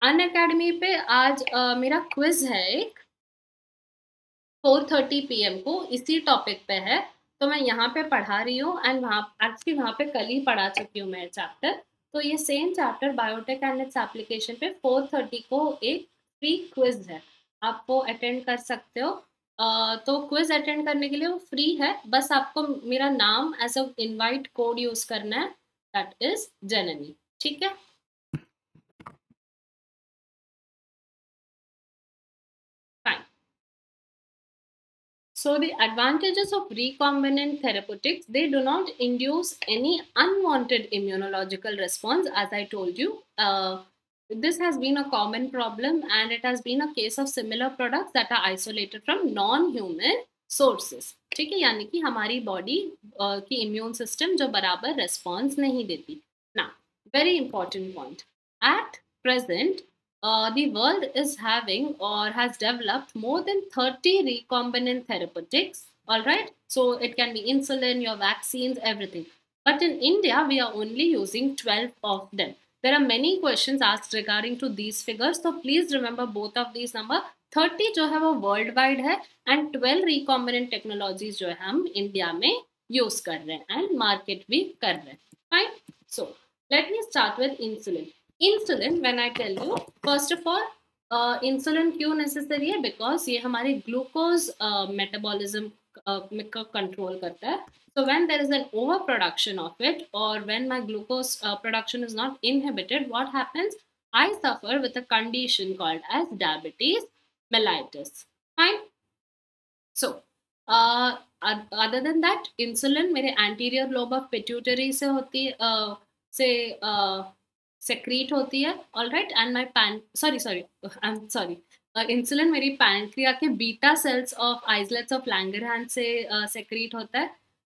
अन अकेडमी पे आज uh, मेरा क्विज है एक 4:30 पीएम को इसी टॉपिक पे है तो मैं यहाँ पे पढ़ा रही हूँ एंड वहाँ एक्चुअली वहाँ पे कल ही पढ़ा चुकी हूँ मैं चैप्टर तो ये same chapter biotech and its application पे 4:30 को एक फ्री क्विज है। आप वो अटेंड कर सकते हो। तो क्विज अटेंड करने के लिए वो फ्री है। बस आपको मेरा नाम as a invite code use करना है। दैट इज़ जननी ठीक है? So the advantages of recombinant therapeutics, they do not induce any unwanted immunological response as I told you. Uh, this has been a common problem and it has been a case of similar products that are isolated from non-human sources. ठीक है यानी कि हमारी body uh, की immune system जो बराबर response नहीं देती ना very important point at present uh, the world is having or has developed more than 30 recombinant therapeutics. All right. So it can be insulin, your vaccines, everything. But in India, we are only using 12 of them. There are many questions asked regarding to these figures. So please remember both of these number. 30 जो है वो world wide है and 12 recombinant technologies जो है हम India में use कर रहे हैं एंड मार्केट भी कर रहे हैं fine so let me start with insulin insulin when I tell you first of all insulin क्यों नेसेसरी है बिकॉज ये हमारे ग्लूकोज मेटाबॉलिज्म का कंट्रोल करता है so when there is an overproduction of it or when my glucose uh, production is not inhibited what happens I suffer with a condition called as diabetes mellitus. Fine. So, uh, other than that, insulin मेरे anterior lobe of pituitary से होती uh, से uh, secrete होती है। All right and my pan sorry sorry I am sorry insulin मेरी pancreas के beta cells of islets of Langerhans से uh, secrete होता है।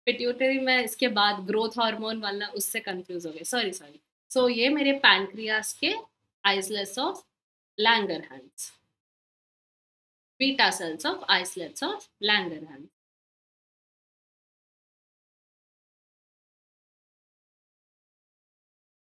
पिट्यूटरी में इसके बाद ग्रोथ हार्मोन वाला उससे कंफ्यूज हो गए। सॉरी सॉरी सो ये मेरे पैनक्रियास के islets of Langerhans beta cells of islets of Langerhans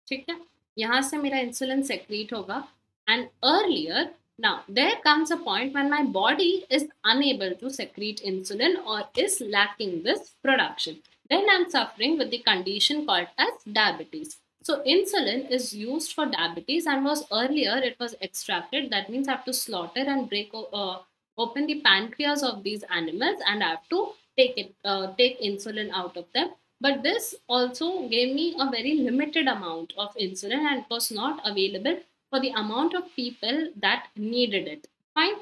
ठीक है? यहाँ से मेरा इंसुलिन सेक्रीट होगा and earlier Now, there comes a point when my body is unable to secrete insulin or is lacking this production. Then I'm suffering with the condition called as diabetes. So insulin is used for diabetes and was earlier it was extracted. That means I have to slaughter and break uh, open the pancreas of these animals and I have to take it uh, take insulin out of them but this also gave me a very limited amount of insulin and was not available for the amount of people that needed it. Fine.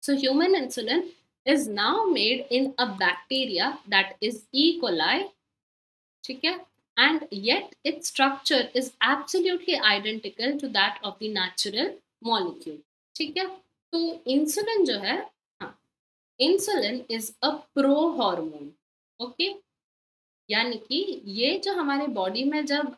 So human insulin is now made in a bacteria that is E. coli. Okay? And yet its structure is absolutely identical to that of the natural molecule. ठीक है तो insulin जो है हाँ insulin is a pro hormone okay यानी कि ये जो हमारे बॉडी में जब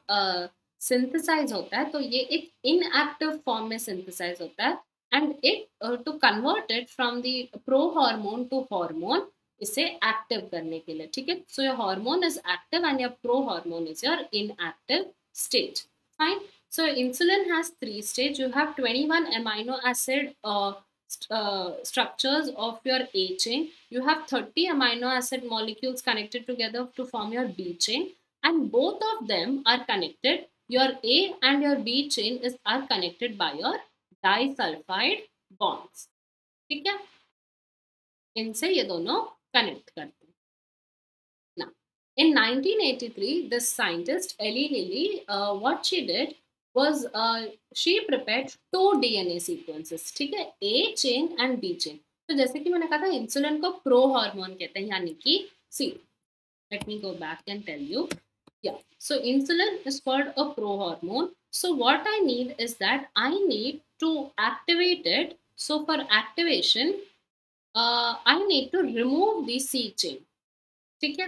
सिंथेसाइज होता है तो ये एक इनएक्टिव फॉर्म में सिंथेसाइज होता है। And it to convert it from the pro hormone to hormone इसे एक्टिव करने के लिए ठीक है? So your hormone is active and your pro hormone is your inactive stage fine so insulin has three stage you have 21 amino acid uh, uh, structures of your A chain. You have 30 amino acid molecules connected together to form your B chain and both of them are connected. Your A and your B chain is are connected by your disulfide bonds. ठीक है इनसे ये दोनों connect करते हैं now in 1983 this scientist Eli Lilly uh, what she did Was uh, she prepared two DNA sequences ठीक है A chain and B chain तो जैसे कि मैंने कहा था इंसुलिन को प्रो हार्मोन कहते हैं यानी कि see let me go back and tell you yeah so insulin is called a pro hormone so what i need is that i need to activate it so for activation uh, i need to remove the c chain ठीक है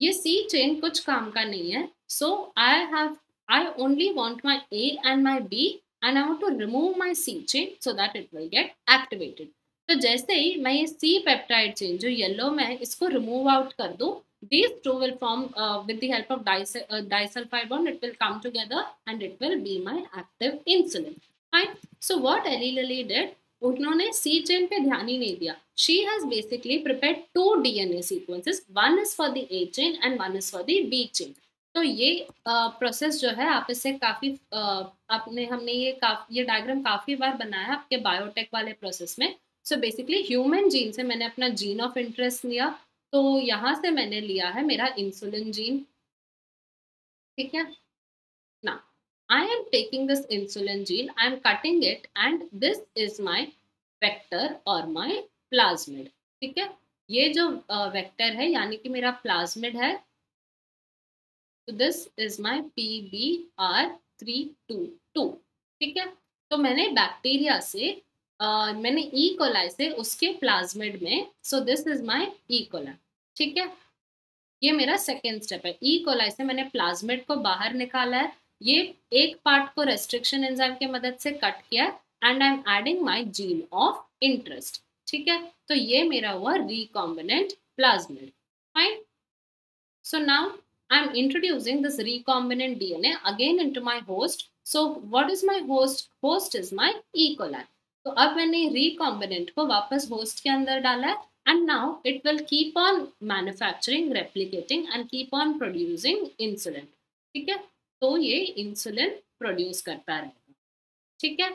ये सी chain कुछ काम का नहीं है so I have I only want my A and my B and I want to remove my C chain so that it will get activated. तो जैसे ही मैं ये C peptide chain जो येलो में है इसको remove out कर दूँ these two will form uh, with the help of dis uh, disulfide bond it will come together and it will be my active insulin fine so what Eli Lilly did उन्होंने सी chain पे ध्यान ही नहीं दिया she has basically prepare to DNA sequences one is for the A chain and one is for the B chain तो ये process जो है, आप इससे काफ़ी आपने, हमने ये काफ़ी, ये डायग्राम काफ़ी बार बनाया आपके बायोटेक वाले प्रोसेस में। सो बेसिकली ह्यूमन जीन से मैंने अपना जीन ऑफ़ इंटरेस्ट लिया। तो यहाँ से मैंने लिया है मेरा इंसुलिन जीन ठीक है? ना I am taking this insulin gene I am cutting it and this is my vector और माई प्लाज्मिड ठीक है? ये जो वेक्टर है, यानी कि मेरा प्लाज्मिड है तो this is my P B R three two two ठीक है? तो मैंने बैक्टीरिया से uh, मैंने ई e. कोलाई से उसके प्लाज्मिड में so this is my E coli ठीक है? ये मेरा सेकेंड स्टेप है। ई e. कोलाई से मैंने प्लाज्मिड को बाहर निकाला है। ये एक पार्ट को रेस्ट्रिक्शन एंजाइम की मदद से कट किया and I am adding my gene of interest ठीक है? तो ये मेरा हुआ recombinant plasmid fine so now I'm introducing this recombinant DNA again into my host. So what is my host? Host is my E. coli. तो अब मैंने recombinant को वापस host के अंदर डाला है and now it will keep on manufacturing, replicating and keep on producing insulin. ठीक है तो ये insulin produce करता रहेगा ठीक है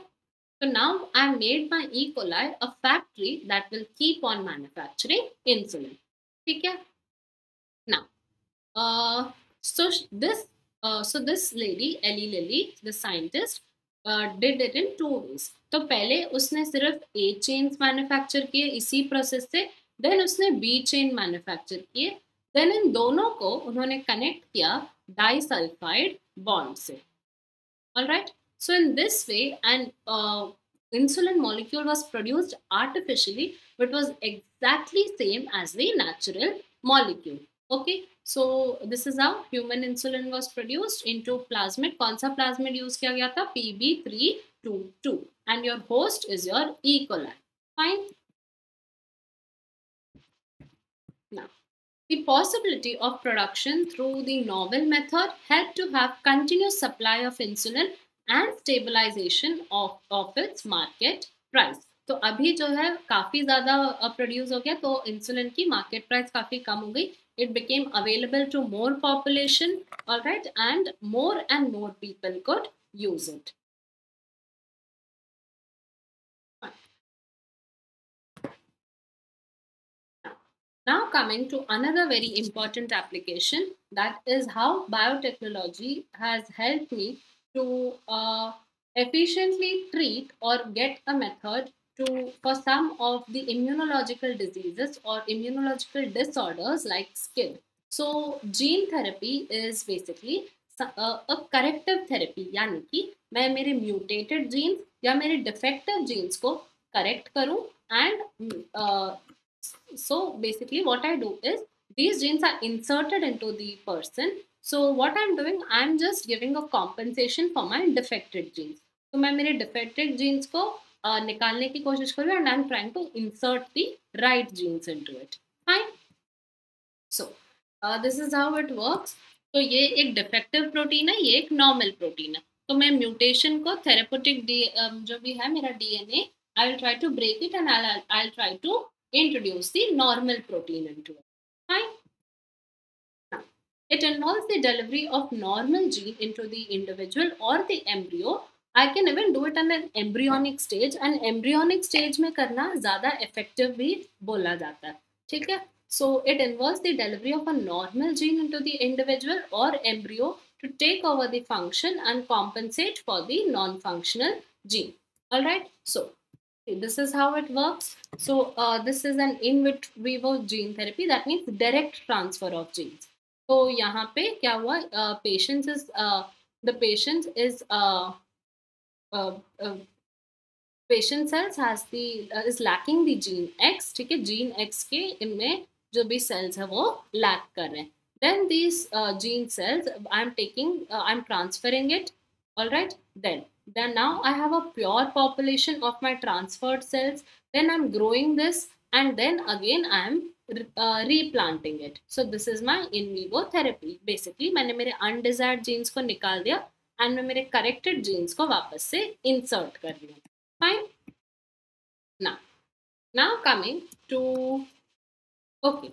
So now I made my E. coli a factory that will keep on manufacturing insulin. ठीक है Now Uh, so this uh, so this lady Eli Lilly, the scientist, did it in two ways तो पहले उसने सिर्फ़ ए chains manufacture किए इसी process से then उसने बी चेन मैन्युफैक्चर किए देन इन दोनों को उन्होंने कनेक्ट किया डाइसल्फाइड बॉन्ड से all right so in this way and insulin molecule was produced artificially but was exactly same as the natural molecule okay so this is how human insulin was produced into plasmid कौन सा plasmid use किया गया था pb322 and your host is your E. coli fine The possibility of production through the novel method helped to have continuous supply of insulin and stabilization of, of its market price. तो अभी जो है काफ़ी ज़्यादा produce हो गया तो insulin की मार्केट प्राइस काफ़ी कम हो गई it became available to more population all right and more and more people could use it. Now coming to another very important application that is how biotechnology has helped me to uh, efficiently treat or get a method to for some of the immunological diseases or immunological disorders like SCID. So gene therapy is basically a corrective therapy. यानी कि मैं mutated genes genes या मेरे defective genes को correct and uh, so basically what i do is these genes are inserted into the person so what i'm doing i'm just giving a compensation for my defective genes so मैं मेरे defective genes को निकालने की कोशिश कर रही and I am trying to insert the right genes into it fine so this is how it works तो ये एक डिफेक्टिव प्रोटीन है, ये एक नॉर्मल प्रोटीन है. तो मैं म्यूटेशन को थेरेपोटिक um, जो भी है, मेरा DNA I will try to break it and I will try to introduce the normal protein into it fine It involves the delivery of normal gene into the individual or the embryo I can even do it an an embryonic stage and embryonic stage में करना ज़्यादा effective भी बोला जाता है, ठीक है? So it involve the delivery of a normal gene into the individual और embryo to take over the function and compensate for the non functional gene all right so this is how it work so this is an in vit vivo gene therapy that means direct transfer of genes तो यहाँ पे क्या हुआ? Patient is the patient is patient cells has the is lacking the gene X ठीक है? Gene x के इनमें जो भी सेल्स है वो लैक कर रहे हैं। Then these gene cells I am taking I am transferring it all right then then now I have a pure population of my transferred cells then I am growing this and then again I am replanting it so this is my in vivo therapy basically मैंने मेरे undesired jeans को निकाल दिया and मैं मेरे corrected jeans को वापस से इंसर्ट कर रही हूँ। फाइन ना now coming to okay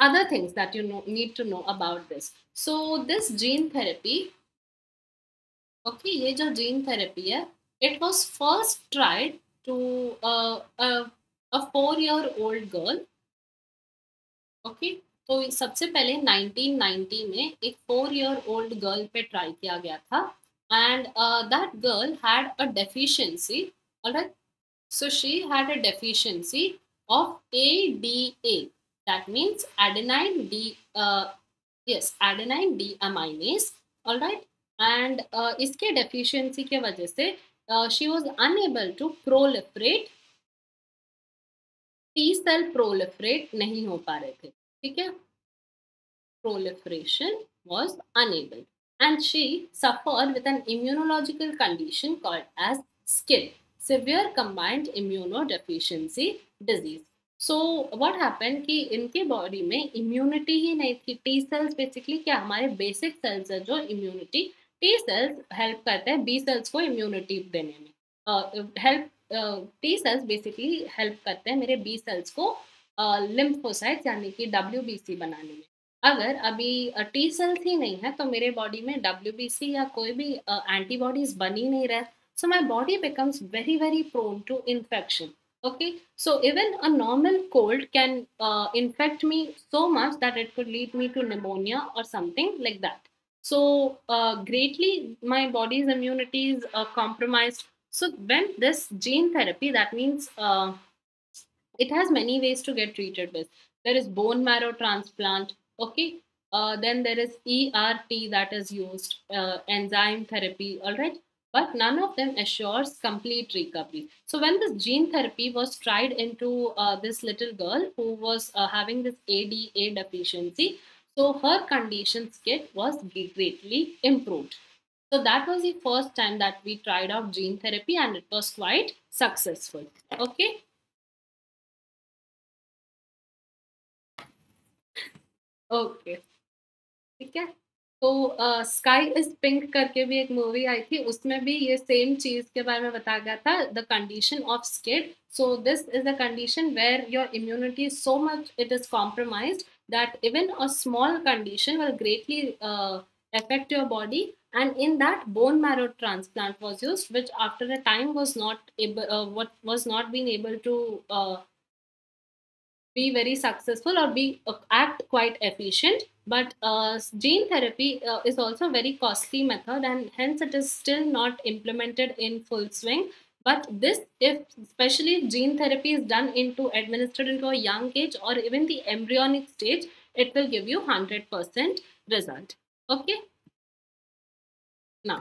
other things that you know need to know about this so this gene therapy okay ये जो जीन थेरेपी है it was first tried to a four year old girl okay तो सबसे पहले 1990 में एक four year old girl पे try किया गया था and that girl had a deficiency all right so she had a deficiency of ADA that means adenine D uh, yes adenine deaminase all right and uh, इसके deficiency के वजह से she was unable to proliferate T cell proliferate नहीं हो पा रहे थे। ठीक है? Proliferation was unable and she suffered with an immunological condition called as SCID, severe combined immunodeficiency disease. So what happen कि इनके बॉडी में इम्यूनिटी ही नहीं थी। टी सेल्स बेसिकली क्या हमारे बेसिक सेल्स है जो इम्यूनिटी टी सेल्स हेल्प करते हैं बी सेल्स को इम्यूनिटी देने में। Help T cells basically help करते हैं मेरे बी सेल्स को लिम्फोसाइट यानी कि डब्ल्यू बनाने में। अगर अभी टी सेल्स ही नहीं है तो मेरे बॉडी में डब्ल्यूबीसी या कोई भी एंटीबॉडीज बन ही नहीं रहे। So my body becomes very very prone to infection okay so even a normal cold can infect me so much that it could lead me to pneumonia और something like that so greatly my body's immunity's compromise so when this gene therapy that means it has many ways to get treated with. There is bone marrow transplant. Okay. Uh, then there is ERT that is used, uh, enzyme therapy. All right but none of them assures complete recovery. So when this gene therapy was tried into uh, this little girl who was uh, having this ADA deficiency, so her conditions kit was greatly improved. So that was the first time that we tried out gene therapy and it was quite successful. Okay. Okay. ठीक है? तो sky is pink करके भी एक movie आई थी, उसमें भी ये सेम चीज़ के बारे में बताया गया था the condition of skin so this is the condition where your immunity so much it is compromise that even a small condition will greatly affect your body and in that bone marrow transplant was use which after the time was not able was not been able to be very successful or be uh, act quite efficient. But uh, gene therapy uh, is also a very costly method and hence it is still not implemented in full swing. But this if especially if gene therapy is done into administered into a young age or even the embryonic stage it will give you 100% result. Okay? Now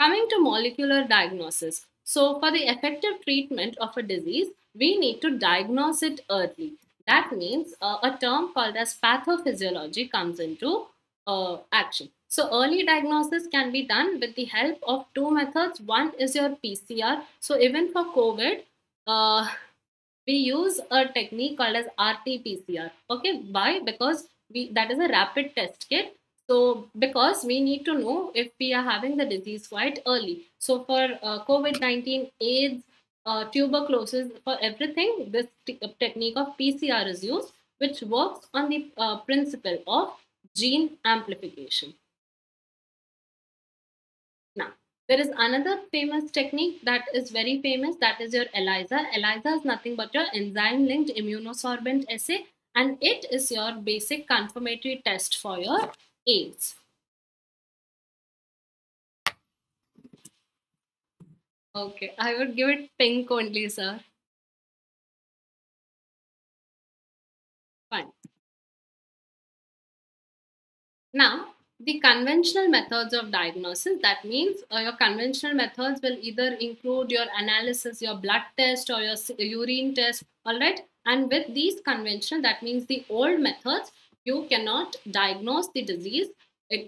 coming to molecular diagnosis. So for the effective treatment of a disease we need to diagnose it early that means uh, a term called as pathophysiology comes into uh, action. So early diagnosis can be done with the help of two methods. One is your PCR. So even for COVID, uh, we use a technique called as RT-PCR. Okay, why? Because we that is a rapid test kit. So because we need to know if we are having the disease quite early. So for uh, COVID-19, AIDS, uh, tuberculosis, for everything, this uh, technique of PCR is used, which works on the uh, principle of gene amplification. Now, there is another famous technique that is very famous, that is your ELISA. ELISA is nothing but your enzyme-linked immunosorbent assay, and it is your basic confirmatory test for your AIDS. Okay, I would give it pink only, sir. Fine. Now, the conventional methods of diagnosis, that means uh, your conventional methods will either include your analysis, your blood test or your urine test, all right? And with these conventional, that means the old methods, you cannot diagnose the disease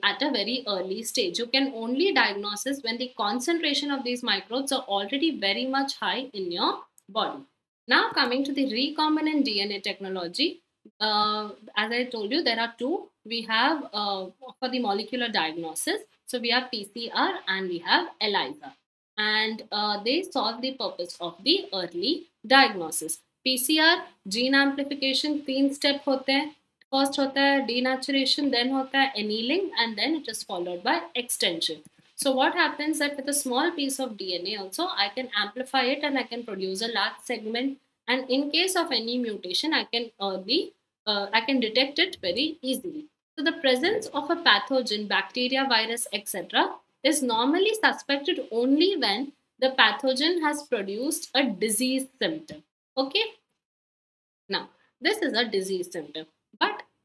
at a very early stage. You can only diagnose this when the concentration of these microbes are already very much high in your body. Now coming to the recombinant DNA technology, uh, as I told you, there are two. We have uh, for the molecular diagnosis. So we have PCR and we have ELISA. And uh, they solve the purpose of the early diagnosis. PCR, gene amplification, तीन step होते हैं first होता है denaturation then होता है annealing and then it is followed by extension so what happens that with a small piece of DNA also I can amplify it and I can produce a large segment and in case of any mutation I can uh, be uh, I can detect it very easily so the presence of a pathogen bacteria virus etc is normally suspected only when the pathogen has produced a disease symptom okay now this is a disease symptom but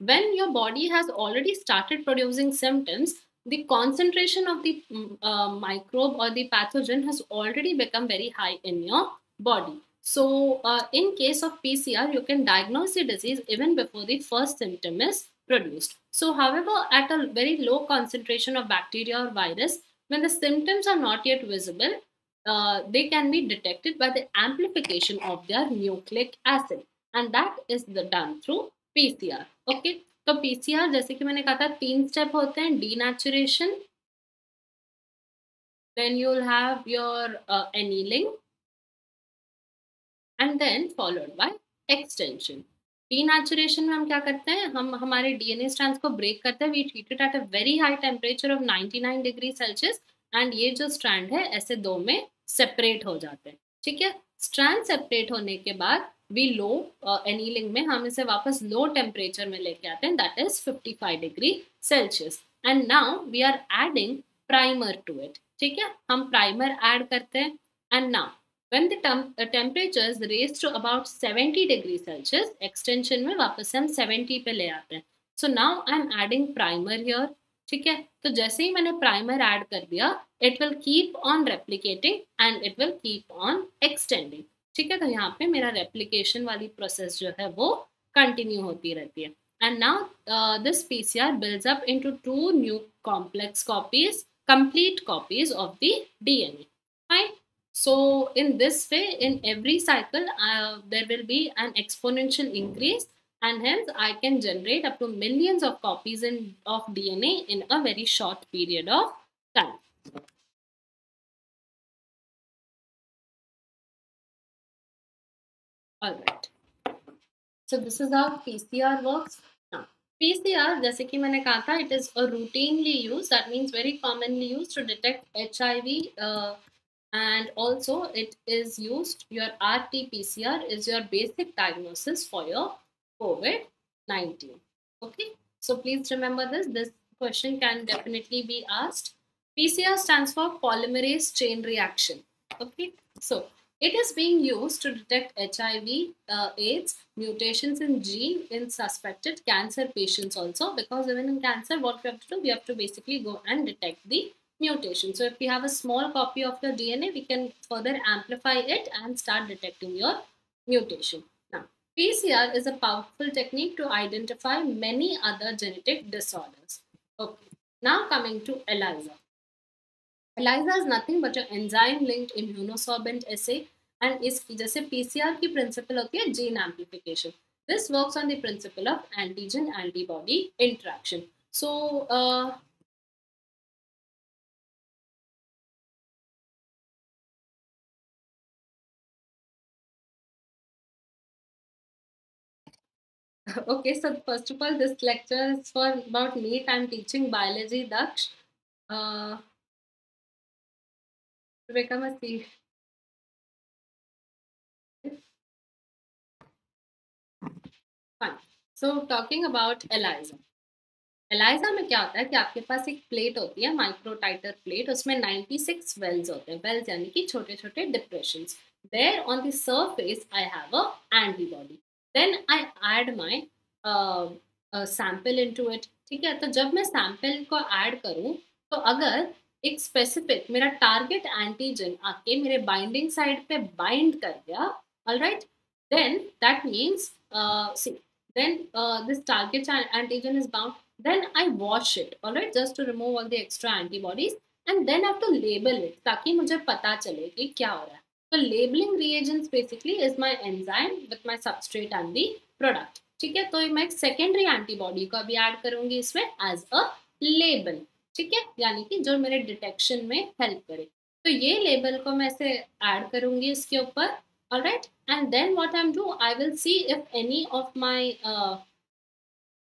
when your body has already started producing symptoms, the concentration of the mm, uh, microbe or the pathogen has already become very high in your body. So, uh, in case of PCR, you can diagnose the disease even before the first symptom is produced. So, however, at a very low concentration of bacteria or virus, when the symptoms are not yet visible, uh, they can be detected by the amplification of their nucleic acid, and that is the, done through PCR okay तो PCR जैसे कि मैंने कहा था तीन step होते हैं denaturation then you'll have your uh, annealing and then followed by extension. Denaturation में हम क्या करते हैं? हम हमारे डीएनए स्ट्रैंड्स को ब्रेक करते हैं। We treat it at a very high temperature of 99 degree Celsius and ये जो स्ट्रैंड है ऐसे दो में सेपरेट हो जाते हैं ठीक है? स्ट्रैंड सेपरेट होने के बाद वी लो एनीलिंग में हम इसे वापस लो टेम्परेचर में लेके आते हैं that is 55 degree Celsius and now we are adding primer to it ठीक है? हम प्राइमर ऐड करते हैं. And now when the temp uh, temperature is raised to about 70 degree celsius extension में वापस हम 70 पे ले आते हैं. So now i'm adding primer here. ठीक है? तो जैसे ही मैंने प्राइमर ऐड कर दिया it will keep on replicating and it will keep on extending ठीक है तो यहाँ पे मेरा रेप्लीकेशन वाली प्रोसेस जो है वो कंटिन्यू होती रहती है। And now this P C R build up into two new complex copies complete copies of the D DNA fine so in this way in every cycle there will be an exponential increase and hence I can generate up to millions of copies in of D N A in a very short period of time All right. So this is how PCR works. Now, PCR, जैसे कि मैंने कहा था, it is a routinely used, that means very commonly used to detect HIV uh, and also it is used, your RT-PCR is your basic diagnosis for your COVID-19. Okay, so please remember this, this question can definitely be asked. PCR stands for polymerase chain reaction. Okay, so it is being used to detect HIV, uh, AIDS, mutations in gene in suspected cancer patients also because even in cancer what we have to do, we have to basically go and detect the mutation. So if we have a small copy of your DNA, we can further amplify it and start detecting your mutation. Now, PCR is a powerful technique to identify many other genetic disorders. Okay, now coming to ELISA. ELISA is nothing but an enzyme-linked immunosorbent assay and इसकी जैसे PCR की principle होती है gene amplification this works on the principle of antigen antibody interaction so okay so first of all this lecture is for about neat i'm teaching biology daksh uh to become a Fine. So, talking about ELISA. ELISA में क्या होता है कि आपके पास एक plate होती है microtiter plate उसमें 96 वेल्स होते हैं। वेल्स यानी कि छोटे छोटे depression there on the surface I have a antibody then I add my sample into it ठीक है? तो जब मैं सैंपल को ऐड करूँ तो अगर एक स्पेसिफिक मेरा टारगेट एंटीजन आके मेरे बाइंडिंग साइड पे बाइंड कर गया all right then that means see then uh, this target antigen is bound then i wash it all right just to remove all the extra antibodies and then I have to label it ताकि मुझे पता चले कि क्या हो रहा है तो labeling reagents basically is my enzyme with my substrate and the product ठीक है तो मैं एक सेकेंडरी एंटीबॉडी को अभी ऐड करूँगी इसमें एज अ लेबल ठीक है यानी कि जो मेरे डिटेक्शन में हेल्प करे तो ये लेबल को मैं ऐसे ऐड करूँगी इसके ऊपर all right and then what i'm do i will see if any of my uh,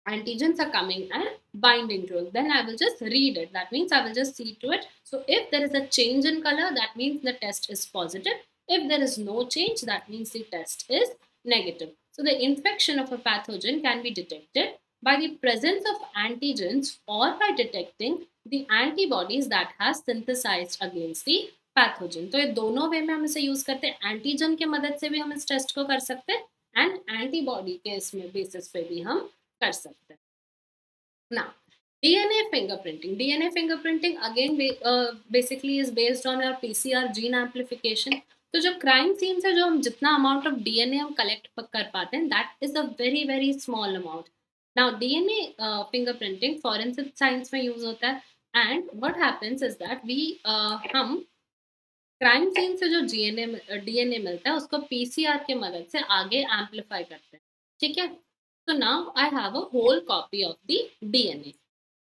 antigens are coming and binding to it. Then i will just read it. That means i will just see to it. So if there is a change in color that means the test is positive. If there is no change that means the test is negative. So the infection of a pathogen can be detected by the presence of antigens or by detecting the antibodies that has synthesized against the pathogen तो ये दोनों वे में हम इसे use करते हैं। Antigen के मदद से भी हम इस टेस्ट को कर सकते हैं एंड एंटीबॉडी के इसमें बेसिस पे भी हम कर सकते हैं। ना fingerprinting. DNA fingerprinting again uh, basically is based on your PCR gene amplification. तो जब क्राइम सीन से जो हम जितना अमाउंट ऑफ़ डीएनए हम कलेक्ट कर पाते हैं that is a very very small amount now DNA fingerprinting forensic science में यूज़ होता है। And what happens is that we हम क्राइम सीन से जो जीएनए डीएनए मिलता है उसको पीसीआर के मदद से आगे एम्पलीफाई करते हैं। ठीक है? तो now I have a whole copy of the DNA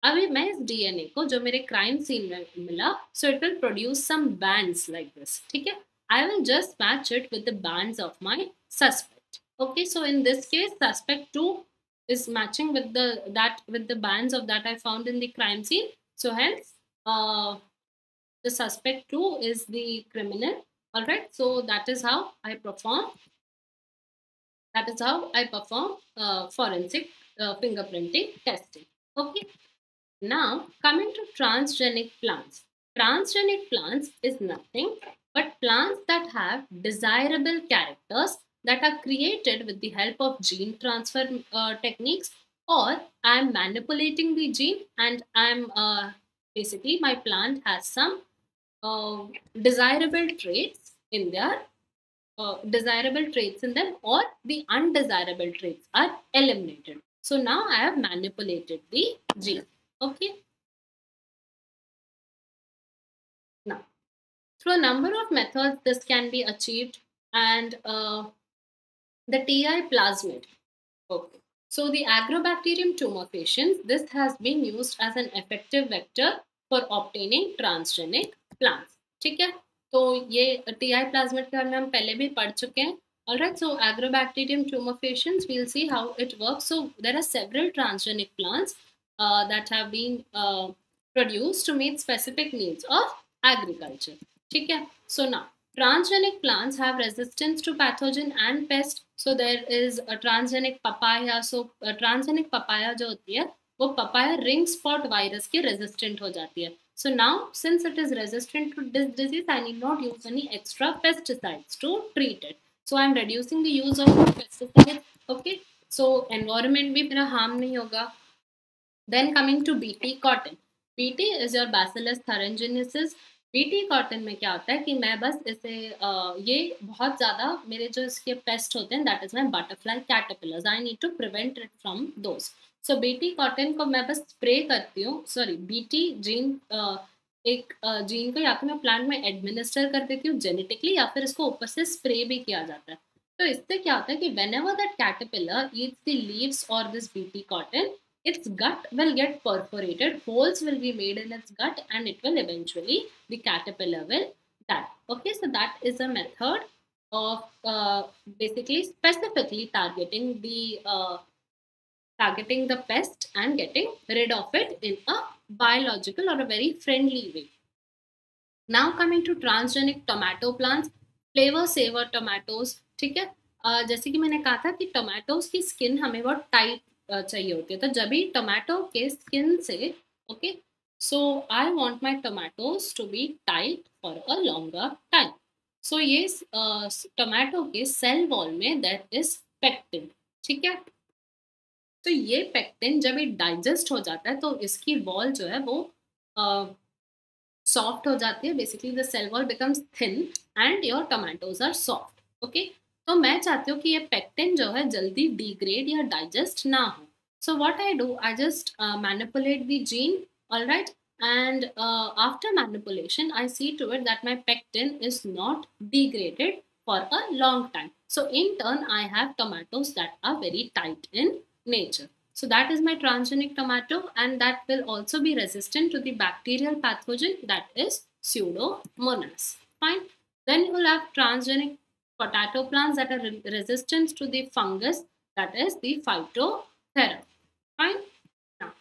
अभी मैं इस डीएनए को जो मेरे क्राइम सीन में मिला so it will produce some bands like this ठीक है? I will just match it with the bands of my suspect okay so in this case suspect 2 is matching with the that with the bands of that i found in the crime scene so hence uh, the suspect 2 is the criminal. All right. So that is how i perform. That is how i perform uh, forensic uh, fingerprinting testing. Okay. Now, coming to transgenic plants. Transgenic plants is nothing but plants that have desirable characters that are created with the help of gene transfer uh, techniques or I'm manipulating the gene and I'm uh, basically my plant has some uh, desirable traits in their uh, desirable traits in them or the undesirable traits are eliminated. So now I have manipulated the gene. Okay. Now, through a number of methods, this can be achieved and uh, the TI plasmid. Okay. So the Agrobacterium tumefaciens, this has been used as an effective vector for obtaining transgenic plants ठीक है? तो ये T I plasmid के बारे में हम पहले भी पढ़ चुके हैं। और right so Agrobacterium tumefaciens we'll see how it work so there are several transgenic plants that have been produce to meet specific needs of agriculture ठीक है? सो ना transgenic plants have resistance to pathogen and pest so there is transgenic papaya so transgenic papaya जो होती है, वो papaya ring spot virus के resistant हो जाती है। So now, since it is resistant to this disease, I need not use any extra pesticides to treat it. So I'm reducing the use of pesticides. Okay. So environment भी मेरा harm नहीं होगा. Then coming to BT cotton. BT is your Bacillus thuringiensis. BT cotton में क्या होता है कि मैं बस इसे ये बहुत ज़्यादा मेरे जो इसके पेस्ट होते हैं that is my butterfly caterpillars I need to prevent it from those so Bt cotton को मैं बस स्प्रे करती हूँ। सॉरी बीटी जीन एक जीन को या तो मैं प्लांट में एडमिनिस्टर कर देती हूँ जेनेटिकली या फिर इसको ऊपर से स्प्रे भी किया जाता है। तो इससे क्या होता है कि whenever that caterpillar eats the leaves और this Bt cotton its gut will get perforated holes will be made in its gut and it will eventually the caterpillar will that okay so that is a method of basically specifically targeting the targeting the pest and getting rid of it in a biological or a very friendly way. Now coming to transgenic tomato plants, flavor saver tomatoes, ठीक है uh, जैसे कि मैंने कहा था कि tomatoes की skin हमें बहुत टाइट uh, चाहिए होती है तो जब भी टोमेटो के स्किन से okay so I want my tomatoes to be tight for a longer time so ये टोमेटो uh, के सेल वॉल में दैट इज़ पेक्टिन ठीक है तो ये पेक्टिन जब ये डाइजेस्ट हो जाता है तो इसकी वॉल जो है वो सॉफ्ट हो जाती है। Basically the cell wall becomes thin and your tomatoes are soft okay तो मैं चाहती हूँ कि ये पेक्टिन जो है जल्दी डिग्रेड या डाइजेस्ट ना हो। So what I do I just manipulate the gene all right and uh, after manipulation i see to it that my pectin is not degraded for a long time. So in turn i have that are very tight in nature. So that is my transgenic tomato and that will also be resistant to the bacterial pathogen that is Pseudomonas. Fine. Then you will have transgenic potato plants that are re resistant to the fungus that is the Phytothera. Fine. Now,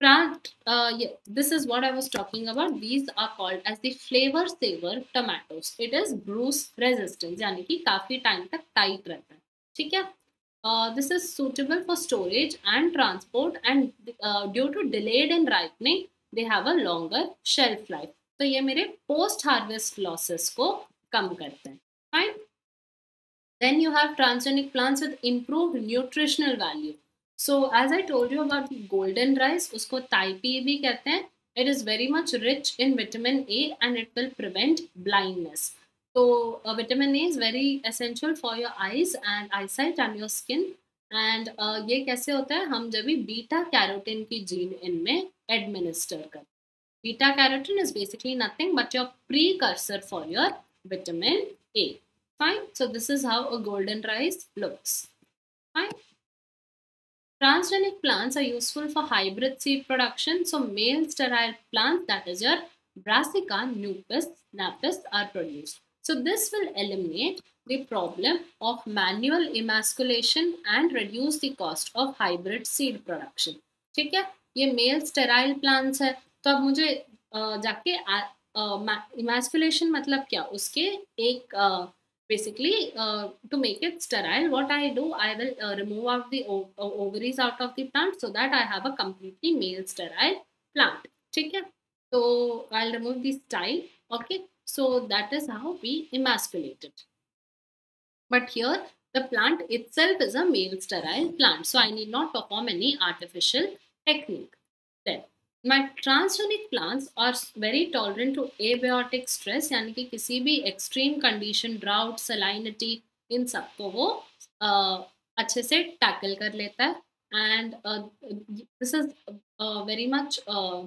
plant, uh, yeah, this is what I was talking about. These are called as the flavor saver tomatoes. It is bruise resistant यानी कि काफ़ी time तक tight रहता है ठीक है uh, this is suitable for storage and transport and uh, due to delayed in ripening they have a longer shelf life तो ये मेरे post harvest losses को कम करते हैं fine then you have transgenic plants with improved nutritional value so as I told you about the golden rice उसको Taipei भी कहते हैं it is very much rich in vitamin A and it will prevent blindness तो vitamin A is very essential for your eyes and eye sight and your skin and ये कैसे होता है? हम जब भी बीटा कैरोटिन की जीन इनमें एडमिनिस्टर कर beta carotene is basically nothing but your precursor for your vitamin A fine so this is how a golden rice looks fine transgenic plants are useful for hybrid seed production so male sterile plant that is your brassica napus napus are produced so this will eliminate the problem of manual emasculation and reduce the cost of hybrid seed production. ठीक है ये male sterile plants है तो अब मुझे जाके emasculation मतलब क्या उसके एक basically uh, to make it sterile what i do i will uh, remove out the ovaries out of the plant so that i have a completely male sterile plant ठीक है so I'll remove the style okay so that is how we emasculate it but here the plant itself is a male sterile plant so I need not perform any artificial technique then my transgenic plants are very tolerant to abiotic stress यानी कि किसी भी extreme condition drought salinity इन सबको वो uh, अच्छे से tackle कर लेता है and uh, this is uh, very much uh,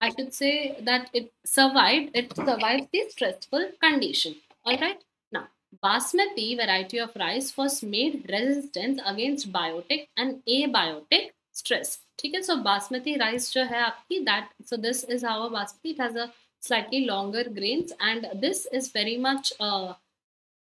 i should say that it survived it survived the stressful condition all right now basmati variety of rice was made resistant against biotic and abiotic stress ठीक है सो basmati rice जो है आपकी that so this is our basmati it has a slightly longer grains and this is very much uh,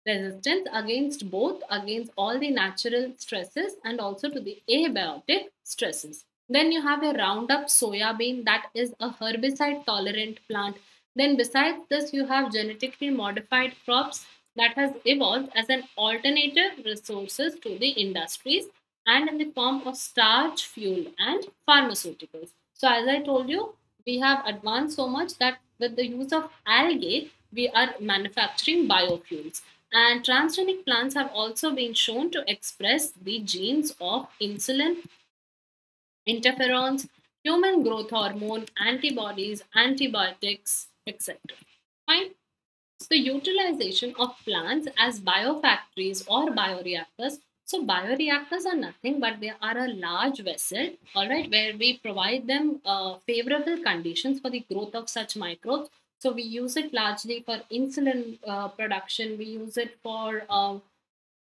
resistance against both against all the natural stresses and also to the abiotic stresses then you have a roundup soya bean that is a herbicide tolerant plant then besides this you have genetically modified crops that has evolved as an alternative resources to the industries and in the form of starch, fuel, and pharmaceuticals. So, as I told you, we have advanced so much that with the use of algae, we are manufacturing biofuels. And transgenic plants have also been shown to express the genes of insulin, interferons, human growth hormone, antibodies, antibiotics, etc. Fine. So, the utilization of plants as biofactories or bioreactors so bioreactors are nothing but they are a large vessel, all right, where we provide them uh, favorable conditions for the growth of such microbes. So we use it largely for insulin uh, production. We use it for uh,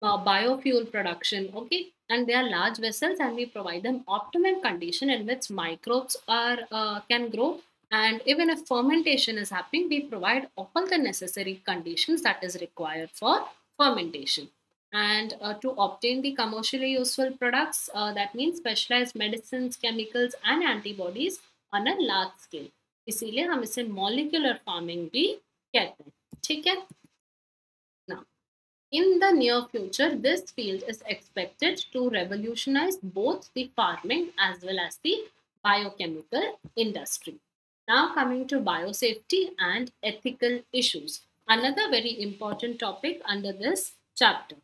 uh biofuel production, okay? And they are large vessels, and we provide them optimum condition in which microbes are uh, can grow. And even if fermentation is happening, we provide all the necessary conditions that is required for fermentation and uh, to obtain the commercially useful products uh, that means specialized medicines chemicals and antibodies on a large scale इसीलिए हम इसे molecular farming भी कहते हैं ठीक है now In the near future this field is expected to revolutionize both the farming as well as the biochemical industry. Now coming to biosafety and ethical issues. Another very important topic under this chapter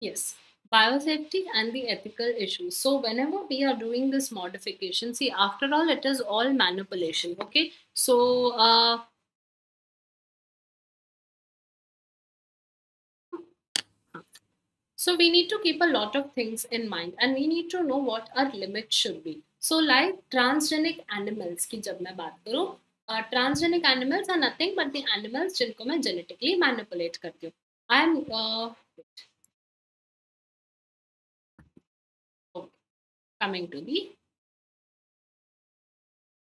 Yes, biosafety and the ethical issues. So, whenever we are doing this modification, see, after all, it is all manipulation. Okay, so uh, so we need to keep a lot of things in mind, and we need to know what our limits should be. So, like transgenic animals की जब मैं बात करूँ uh, transgenic animals are nothing but the animals जिनको मैं genetically manipulate करती हूँ. I am coming to the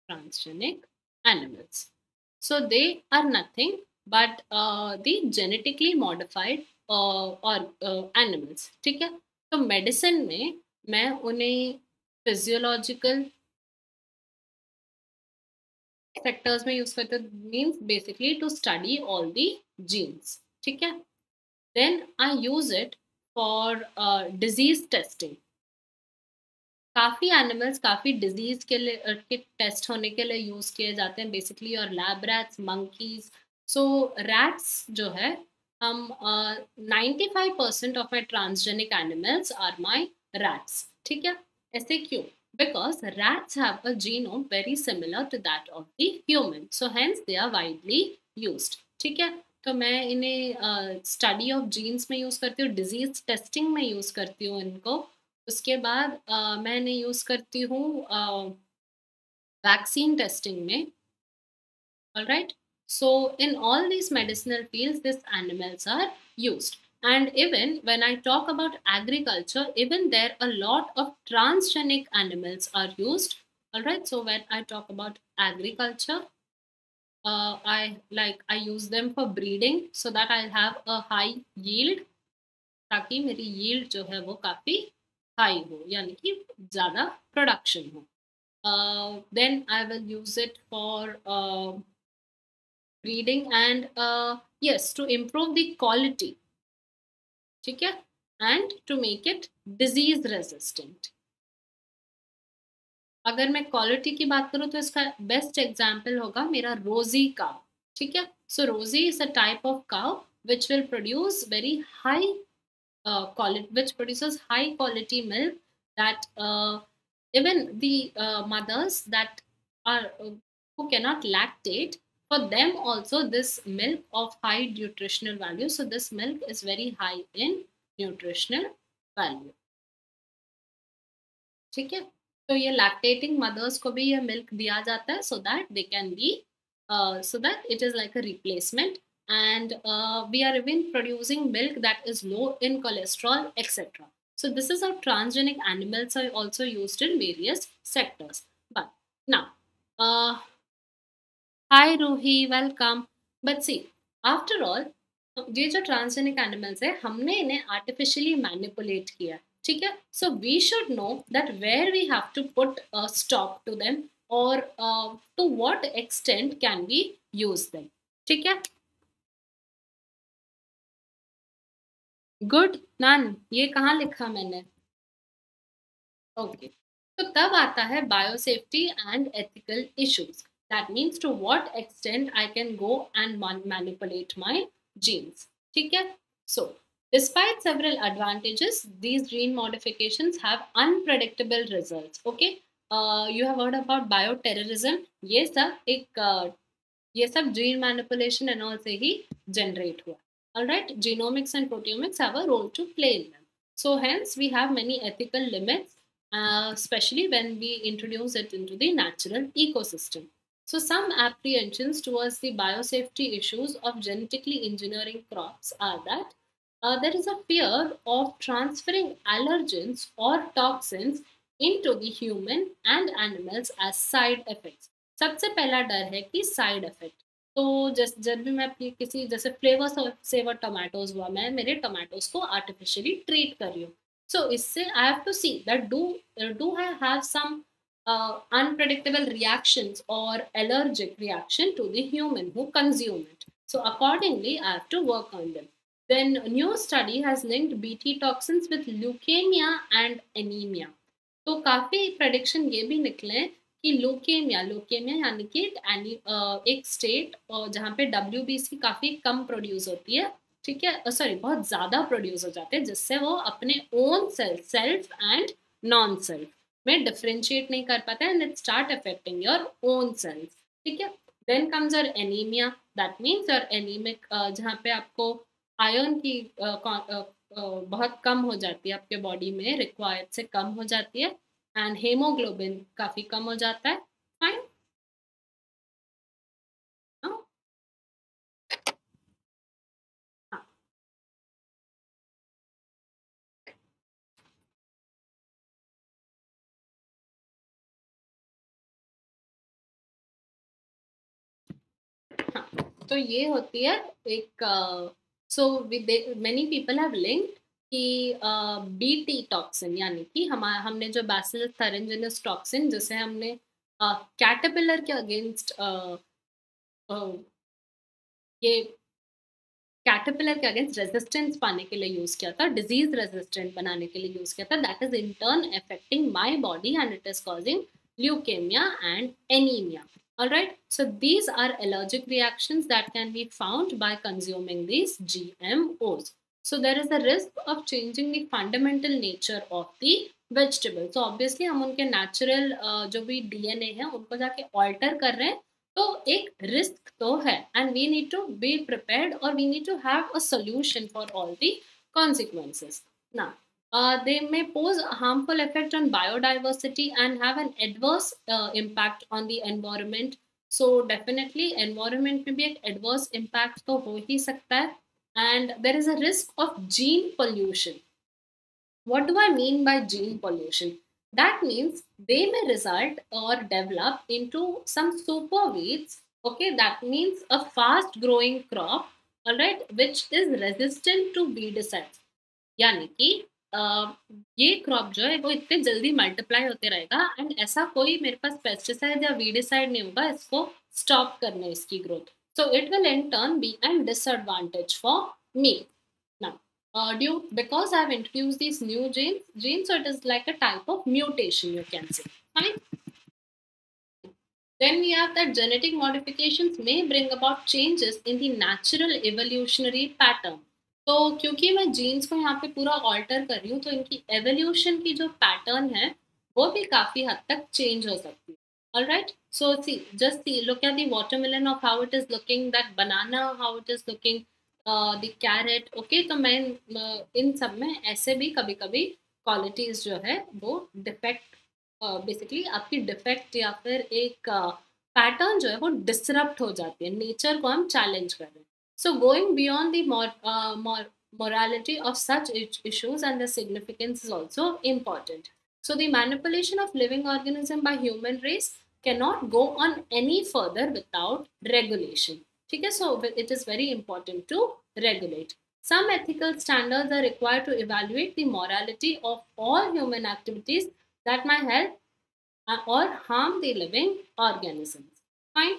transgenic animals. So they are nothing but uh, the genetically modified uh, or uh, animals. ठीक है तो मेडिसिन में मैं उन्हें फिजियोलॉजिकल सेक्टर्स में यूज करते means basically to study all the jeans ठीक है then I use it for disease testing काफ़ी एनिमल्स काफ़ी डिज़ीज़ के लिए के टेस्ट होने के लिए यूज़ किए जाते हैं बेसिकली और lab rats monkeys so rats जो है, हम ninety five percent of my transgenic animals are my rats ठीक है? ऐसे क्यों? Because rats have a genome very similar to that of the human so hence they are widely use ठीक है? तो मैं इन्हें स्टडी ऑफ़ जीन्स में यूज़ करती हूँ डिज़ीज़ टेस्टिंग में यूज़ करती हूँ इनको उसके बाद आ, मैंने यूज़ करती हूँ वैक्सीन टेस्टिंग में। All right so in all this medicinal field this animals are use and even when I talk about agriculture even there a lot of transgenic animals are use all right so when I talk about agriculture I like I use them for breeding so that I have a high yield ताकि मेरी yield जो है वो काफ़ी high हो, यानी कि ज़्यादा प्रोडक्शन हो। Then I will use it for breeding and yes to improve the quality ठीक है? And to make it disease resistant अगर मैं क्वालिटी की बात करूँ तो इसका बेस्ट एग्ज़ाम्पल होगा मेरा रोजी काव ठीक है? सो रोजी is a type of cow which will produce very high uh, quality which produces high quality milk that uh, even the uh, mothers that are uh, who cannot lactate for them also this milk of high nutritional value so this milk is very high in nutritional value ठीक है तो ये lactating mothers को भी ये milk दिया जाता है so that they can be so that it is like a replacement and uh, we are even producing milk that is low in cholesterol etc so this is how transgenic animals are also used in various sectors but now uh, hi ruhi welcome but see after all ये जो transgenic animals है हमने इन्हें artificially manipulate किया ठीक है so we should know that where we have to put stop to them और to what extent can we use them ठीक है Good नन ये कहा लिखा मैंने? ओके तो तब आता है biosafety and ethical issues that means to what extent I can go and manipulate my genes ठीक है? So despite several advantages these gene modification have unpredictable result okay you have heard about bioterrorism ये सब एक uh, ये सब gene manipulation and all से ही generate हुआ। All right, genomics and proteomics have a role to play in them. So hence we have many ethical limits, uh, especially when we introduce it into the natural ecosystem. So some apprehensions towards the biosafety issues of genetically engineering crops are that uh, there is a fear of transferring allergens or toxins into the human and animals as side effects. सबसे पहला डर है कि side effect तो जैसे, जब भी मैं किसी, जैसे फ्लेवर सेवर टमाटोज हुआ, मैं मेरे टमाटोज को आर्टिफिशियली ट्रीट कर रही हूँ। सो इससे I have to see that do do I have some unpredictable reactions और allergic reaction to the human who consume it so accordingly I have to work on them then new study has linked Bt toxins with leukaemia and anaemia तो काफ़ी prediction ये भी निकले कि लोकेमिया leukaemia यानी कि एक स्टेट जहाँ पे डब्ल्यू बी सी काफ़ी कम प्रोड्यूस होती है, ठीक है? सॉरी बहुत ज़्यादा प्रोड्यूस हो जाते हैं, जिससे वो अपने own self self and non self में डिफ्रेंशिएट नहीं कर पाते and it start affecting your own self ठीक है? Then comes your anaemia that means your anaemic जहाँ पे आपको आयरन की बहुत कम हो जाती है आपके बॉडी में रिक्वायर्ड से कम हो जाती है। एंड हेमोग्लोबिन काफ़ी कम हो जाता है। फाइन तो ये होती है एक so with many people have linked कि बी टी टॉक्सिन यानी कि हम हमने जो बैसिलस थेरेंजिनस टॉक्सिन जिसे हमने कैटरपिलर uh, के अगेंस्ट ये कैटरपिलर के अगेंस्ट रेजिस्टेंस पाने के लिए यूज़ किया था डिज़ीज़ रेजिस्टेंट बनाने के लिए यूज़ किया था that is in turn affecting my body and it is causing leukaemia and anaemia All right, so these are allergic reactions that can be found by consuming these GMOs. So there is a risk of changing the fundamental nature of the vegetable. So obviously हम उनके uh, जो भी DNA है उनको जाके alter कर रहे हैं तो एक risk तो है and we need to be prepared or we need to have a solution for all the consequences. Now uh, they may pose a harmful effect on biodiversity and have an adverse uh, impact on the environment. So definitely environment में भी एक adverse impact तो हो ही सकता है and there is a risk of gene pollution. What do I mean by gene pollution? that means they may result or develop into some super weeds. Okay, that means a fast growing crop, all right, which is resistant to weedicides. यानी कि ये crop जो है वो इतने जल्दी multiply होते रहेगा एंड ऐसा कोई मेरे पास पेस्टिसाइड या वीडिसाइड नहीं होगा इसको स्टॉप करने इसकी growth So it will in turn be an disadvantage for me uh, due because I have introduced these new genes, genes, so it is like a type of mutation, you can say. Fine. Then we have that genetic modifications may bring about changes in the natural evolutionary pattern. तो क्योंकि मैं jeans को यहाँ पे पूरा alter कर रही हूँ तो इनकी एवोल्यूशन की जो पैटर्न है वो भी काफ़ी हद तक चेंज हो सकती है all right so see just see look at the watermelon of how it is looking that banana how it is looking the carat okay तो मैं इन सब में ऐसे भी कभी कभी क्वालिटीज जो है वो डिफेक्ट बेसिकली uh, आपकी डिफेक्ट या फिर एक पैटर्न uh, जो है वो डिसरप्ट हो जाती है नेचर को हम चैलेंज कर रहे हैं so going beyond the morality of such issues and the significance is also important. So the manipulation of living organism by human race cannot go on any further without regulation. Okay, so it is very important to regulate. Some ethical standards are required to evaluate the morality of all human activities that might help uh, or harm the living organisms. Fine.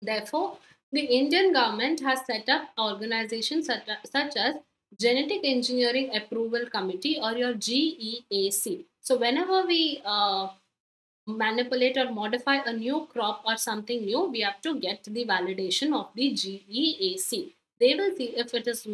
Therefore, the Indian government has set up organizations such, such as Genetic Engineering Approval Committee or your GEAC. So whenever we uh, manipulate or modify a new crop or something new, we have to get the validation of the GEAC. They will see if it is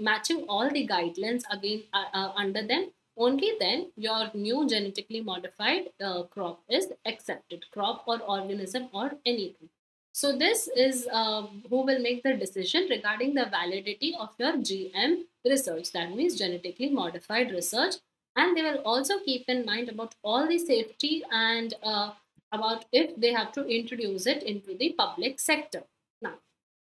matching all the guidelines again uh, uh, under them. Only then your new genetically modified uh, crop is accepted, crop or organism or anything. So this is uh, who will make the decision regarding the validity of your GM research. That means genetically modified research and they will also keep in mind about all the safety and uh, about if they have to introduce it into the public sector. Now,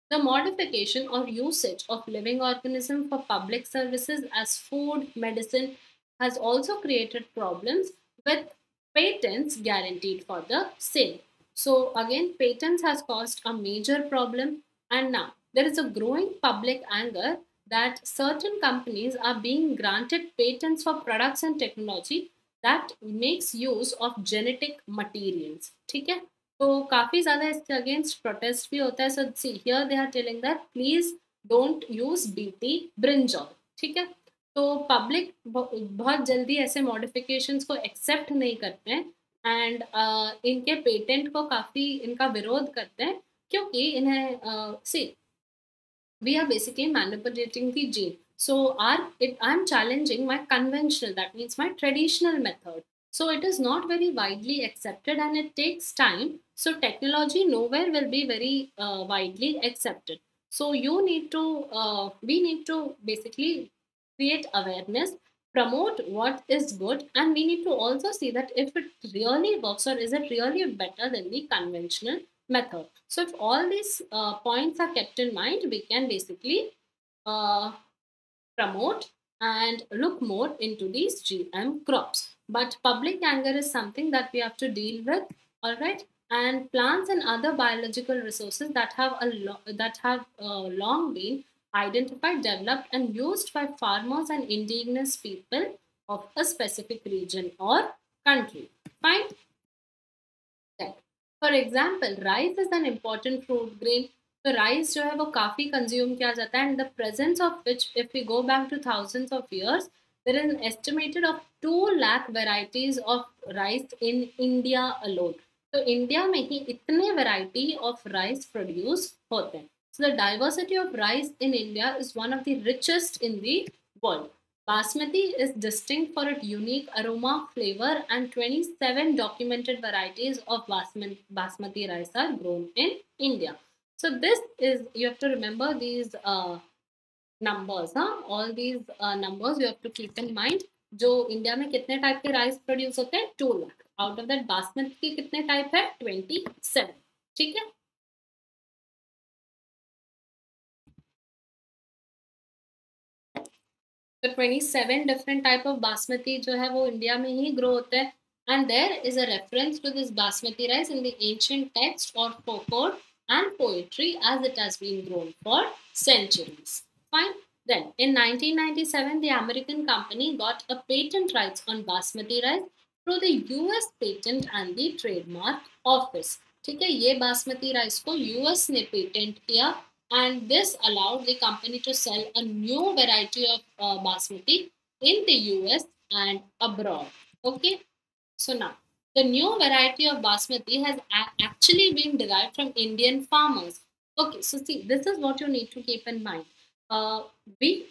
the modification or usage of living organism for public services as food, medicine has also created problems with patents guaranteed for the same. So again, patents has caused a major problem and now there is a growing public anger that certain companies are being granted patents for products and technology that makes use of genetic materials. ठीक है? तो काफ़ी ज़्यादा इसके against protest भी होता है। So see here they are telling that please don't use BT brinjal ठीक है? तो पब्लिक बहुत जल्दी ऐसे मॉडिफिकेशंस को एक्सेप्ट नहीं करते हैं। एंड uh, इनके पेटेंट को काफ़ी इनका विरोध करते हैं। क्योंकि इन्हें see uh, we are basically manipulating the gene. So our, I'm challenging my conventional, that means my traditional method. So it is not very widely accepted and it takes time. So technology nowhere will be very uh, widely accepted. So you need to, uh, we need to basically create awareness, promote what is good, and we need to also see that if it really works or is it really better than the conventional method. So if all these uh, points are kept in mind, we can basically uh, promote and look more into these GM crops. But public anger is something that we have to deal with, all right? And plants and other biological resources that have a that have uh, long been identified, developed, and used by farmers and indigenous people of a specific region or country. Fine. For example rice is an important fruit grain तो rice जो है वो काफ़ी consume किया जाता है and the presence of which if you go back to thousands of years is an estimated of 2 lakh varieties of rice in India alone. तो India में ही इतने वैरायटी ऑफ़ राइस प्रोड्यूस होते हैं. So the diversity of rice in India is one of the richest in the world Basmati is distinct for its unique aroma, flavor, and 27 documented varieties of basmati rice are grown in India. So this is, you have to remember these uh, numbers, huh? all these uh, numbers you have to keep in mind. जो India में कितने type के rice produce होते हैं two lakh out of that basmati के कितने type है twenty seven ठीक है तो 27 डिफरेंट टाइप ऑफ़ बासमती जो है वो इंडिया में ही ग्रो होता है. And there is a reference to this basmati rice in the ancient text for folklore and poetry as it has been grown for centuries fine then in 1997 the American company got a patent rights on basmati rice through the US patent and the trademark office ठीक है, ये basmati rice को US ने patent किया and this allowed the company to sell a new variety of uh, basmati in the US and abroad. Okay, so now the new variety of basmati has actually been derived from Indian farmers. Okay, so see, this is what you need to keep in mind. Uh, we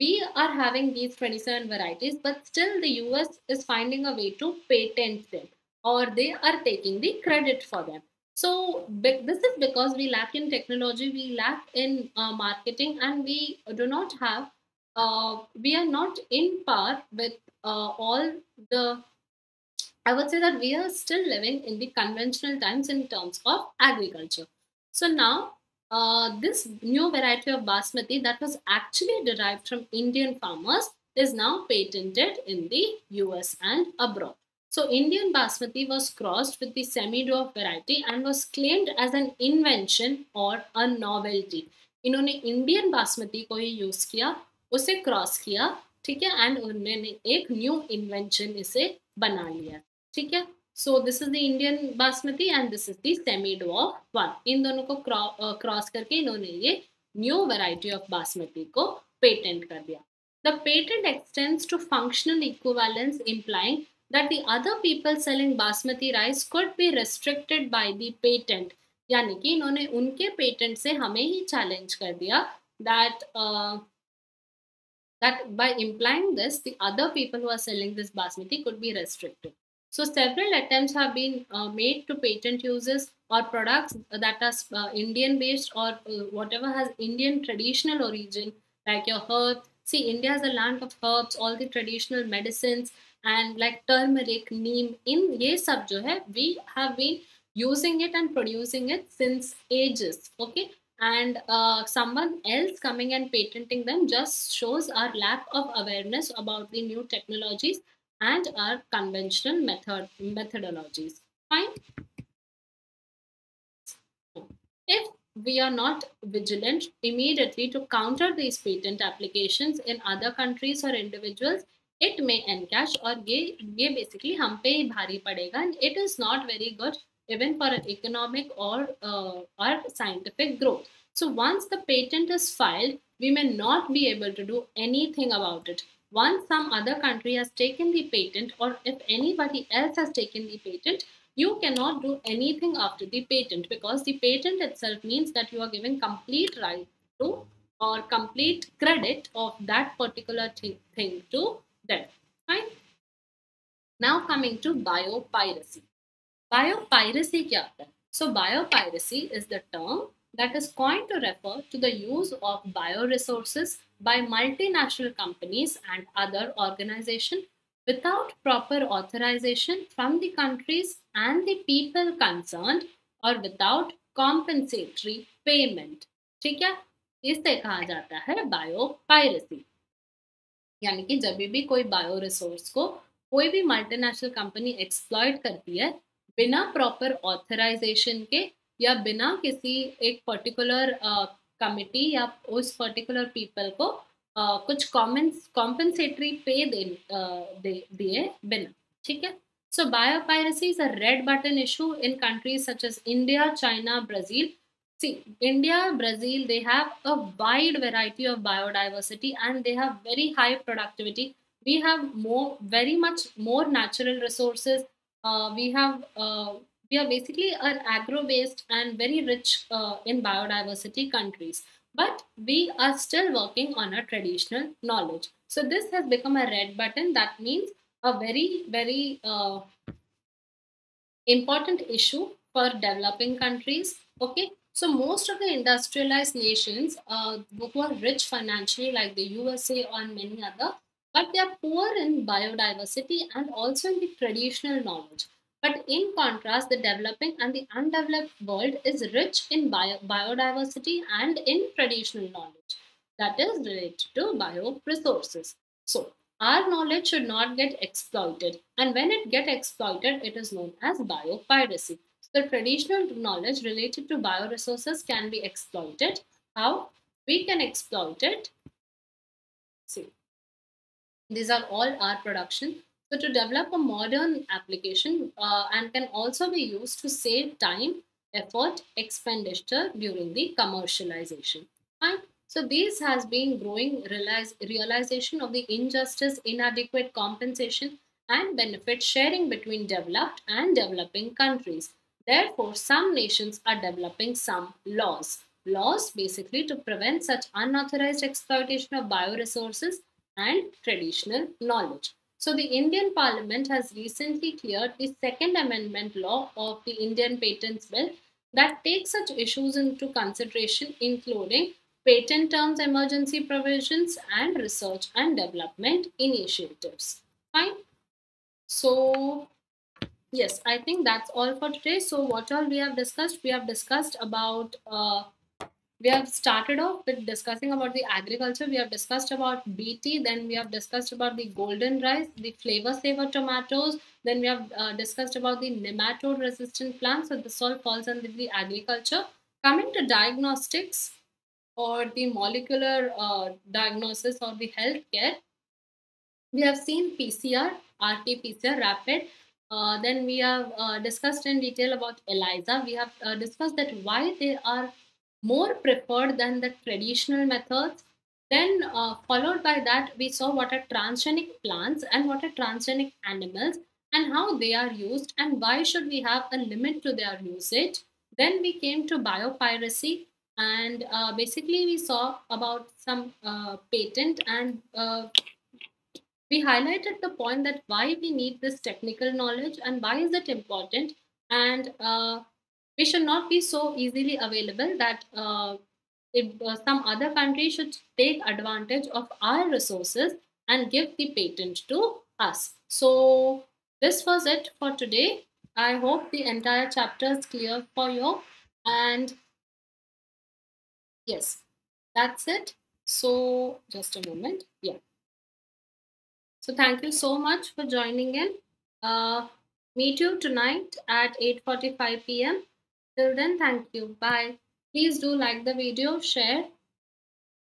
we are having these 27 varieties, but still the US is finding a way to patent them or they are taking the credit for them. So this is because we lack in technology, we lack in uh, marketing, and we do not have, uh, we are not in par with uh, all the. I would say that we are still living in the conventional times in terms of agriculture. So now, uh, this new variety of basmati that was actually derived from Indian farmers is now patented in the US and abroad. So, Indian basmati was crossed with the semi-dwarf variety and was claimed as an invention or a novelty. इन्होंने Indian basmati को ही use किया, उसे cross किया, ठीक है? And उन्होंने एक न्यू इन्वेंशन इसे बना लिया, ठीक है? So this is the Indian basmati and this is the semi dwarf one इन दोनों को क्रॉस करके इन्होंने ये न्यू वैरायटी ऑफ़ बासमती को पेटेंट कर दिया। The patent extends to functional equivalence implying that the other people selling basmati rice could be restricted by the patent यानी कि इन्होंने उनके पेटेंट से हमें ही चैलेंज कर दिया that uh, that by implying this the other people who are selling this basmati could be restricted so several attempts have been uh, made to patent uses or products that are uh, indian based or uh, whatever has indian traditional origin like your herb see india is a land of herbs all the traditional medicines and like turmeric, neem, in ye sab jo hai, we have been using it and producing it since ages. Okay. And uh, someone else coming and patenting them just shows our lack of awareness about the new technologies and our conventional method methodologies. Fine. If we are not vigilant immediately to counter these patent applications in other countries or individuals, it may encash or ये ये basically हम पे ही भारी पड़ेगा and it is not very good even for economic or uh, or scientific growth. So once the patent is filed, we may not be able to do anything about it. Once some other country has taken the patent or if anybody else has taken the patent, you cannot do anything after the patent because the patent itself means that you are giving complete right to or complete credit of that particular th thing to them. Fine. Now coming to biopiracy. Biopiracy kya hai? So biopiracy is the term that is coined to refer to the use of bioresources by multinational companies and other organizations without proper authorization from the countries and the people concerned or without compensatory payment. ठीक है इसे कहा जाता है biopiracy यानी कि जब भी कोई बायो रिसोर्स को कोई भी मल्टीनेशनल कंपनी एक्सप्लॉयट करती है बिना प्रॉपर ऑथराइजेशन के या बिना किसी एक पर्टिकुलर कमिटी uh, या उस पर्टिकुलर पीपल को uh, कुछ कॉम्पेंसेटरी पे दे दिए बिना ठीक है? So biopiracy is a red button issue in countries such as India China Brazil See, India, Brazil, they have a wide variety of biodiversity and they have very high productivity. We have more, very much more natural resources. Uh, we have, uh, we are basically an agro-based and very rich uh, in biodiversity countries. But we are still working on our traditional knowledge. So this has become a red button. That means a very, very uh, important issue for developing countries. Okay, so most of the industrialized nations uh, who are rich financially, like the USA or many other, but they are poor in biodiversity and also in the traditional knowledge. But in contrast, the developing and the undeveloped world is rich in bio biodiversity and in traditional knowledge that is related to bio resources. So our knowledge should not get exploited. And when it get exploited, it is known as biopiracy. The traditional knowledge related to bioresources can be exploited. How? We can exploit it. See, these are all our production. So to develop a modern application uh, and can also be used to save time, effort, expenditure during the commercialization. Fine. So this has been growing realize, realization of the injustice, inadequate compensation and benefit sharing between developed and developing countries. Therefore, some nations are developing some laws. Laws basically to prevent such unauthorized exploitation of bioresources and traditional knowledge. So the Indian Parliament has recently cleared the second amendment law of the Indian Patents Bill that takes such issues into consideration including patent terms emergency provisions and research and development initiatives. Fine. So yes, I think that's all for today. So what all we have discussed? We have discussed about uh, we have started off with discussing about the agriculture. We have discussed about BT. Then we have discussed about the golden rice, the Flavr Savr tomatoes. Then we have uh, discussed about the nematode resistant plants. So this all falls under the agriculture. Coming to diagnostics or the molecular uh, diagnosis or the healthcare, we have seen PCR, RT-PCR, rapid. Uh, then we have uh, discussed in detail about ELISA. We have uh, discussed that why they are more preferred than the traditional methods. Then, uh, followed by that, we saw what are transgenic plants and what are transgenic animals and how they are used and why should we have a limit to their usage. Then we came to biopiracy and uh, basically we saw about some patent and we highlighted the point that why we need this technical knowledge and why is it important and uh, we should not be so easily available that uh, if uh, some other country should take advantage of our resources and give the patent to us. So this was it for today. I hope the entire chapter is clear for you. And yes, that's it. So just a moment. Yeah. So thank you so much for joining in. Uh, meet you tonight at 8.45 p.m. Till then, thank you. Bye. Please do like the video, share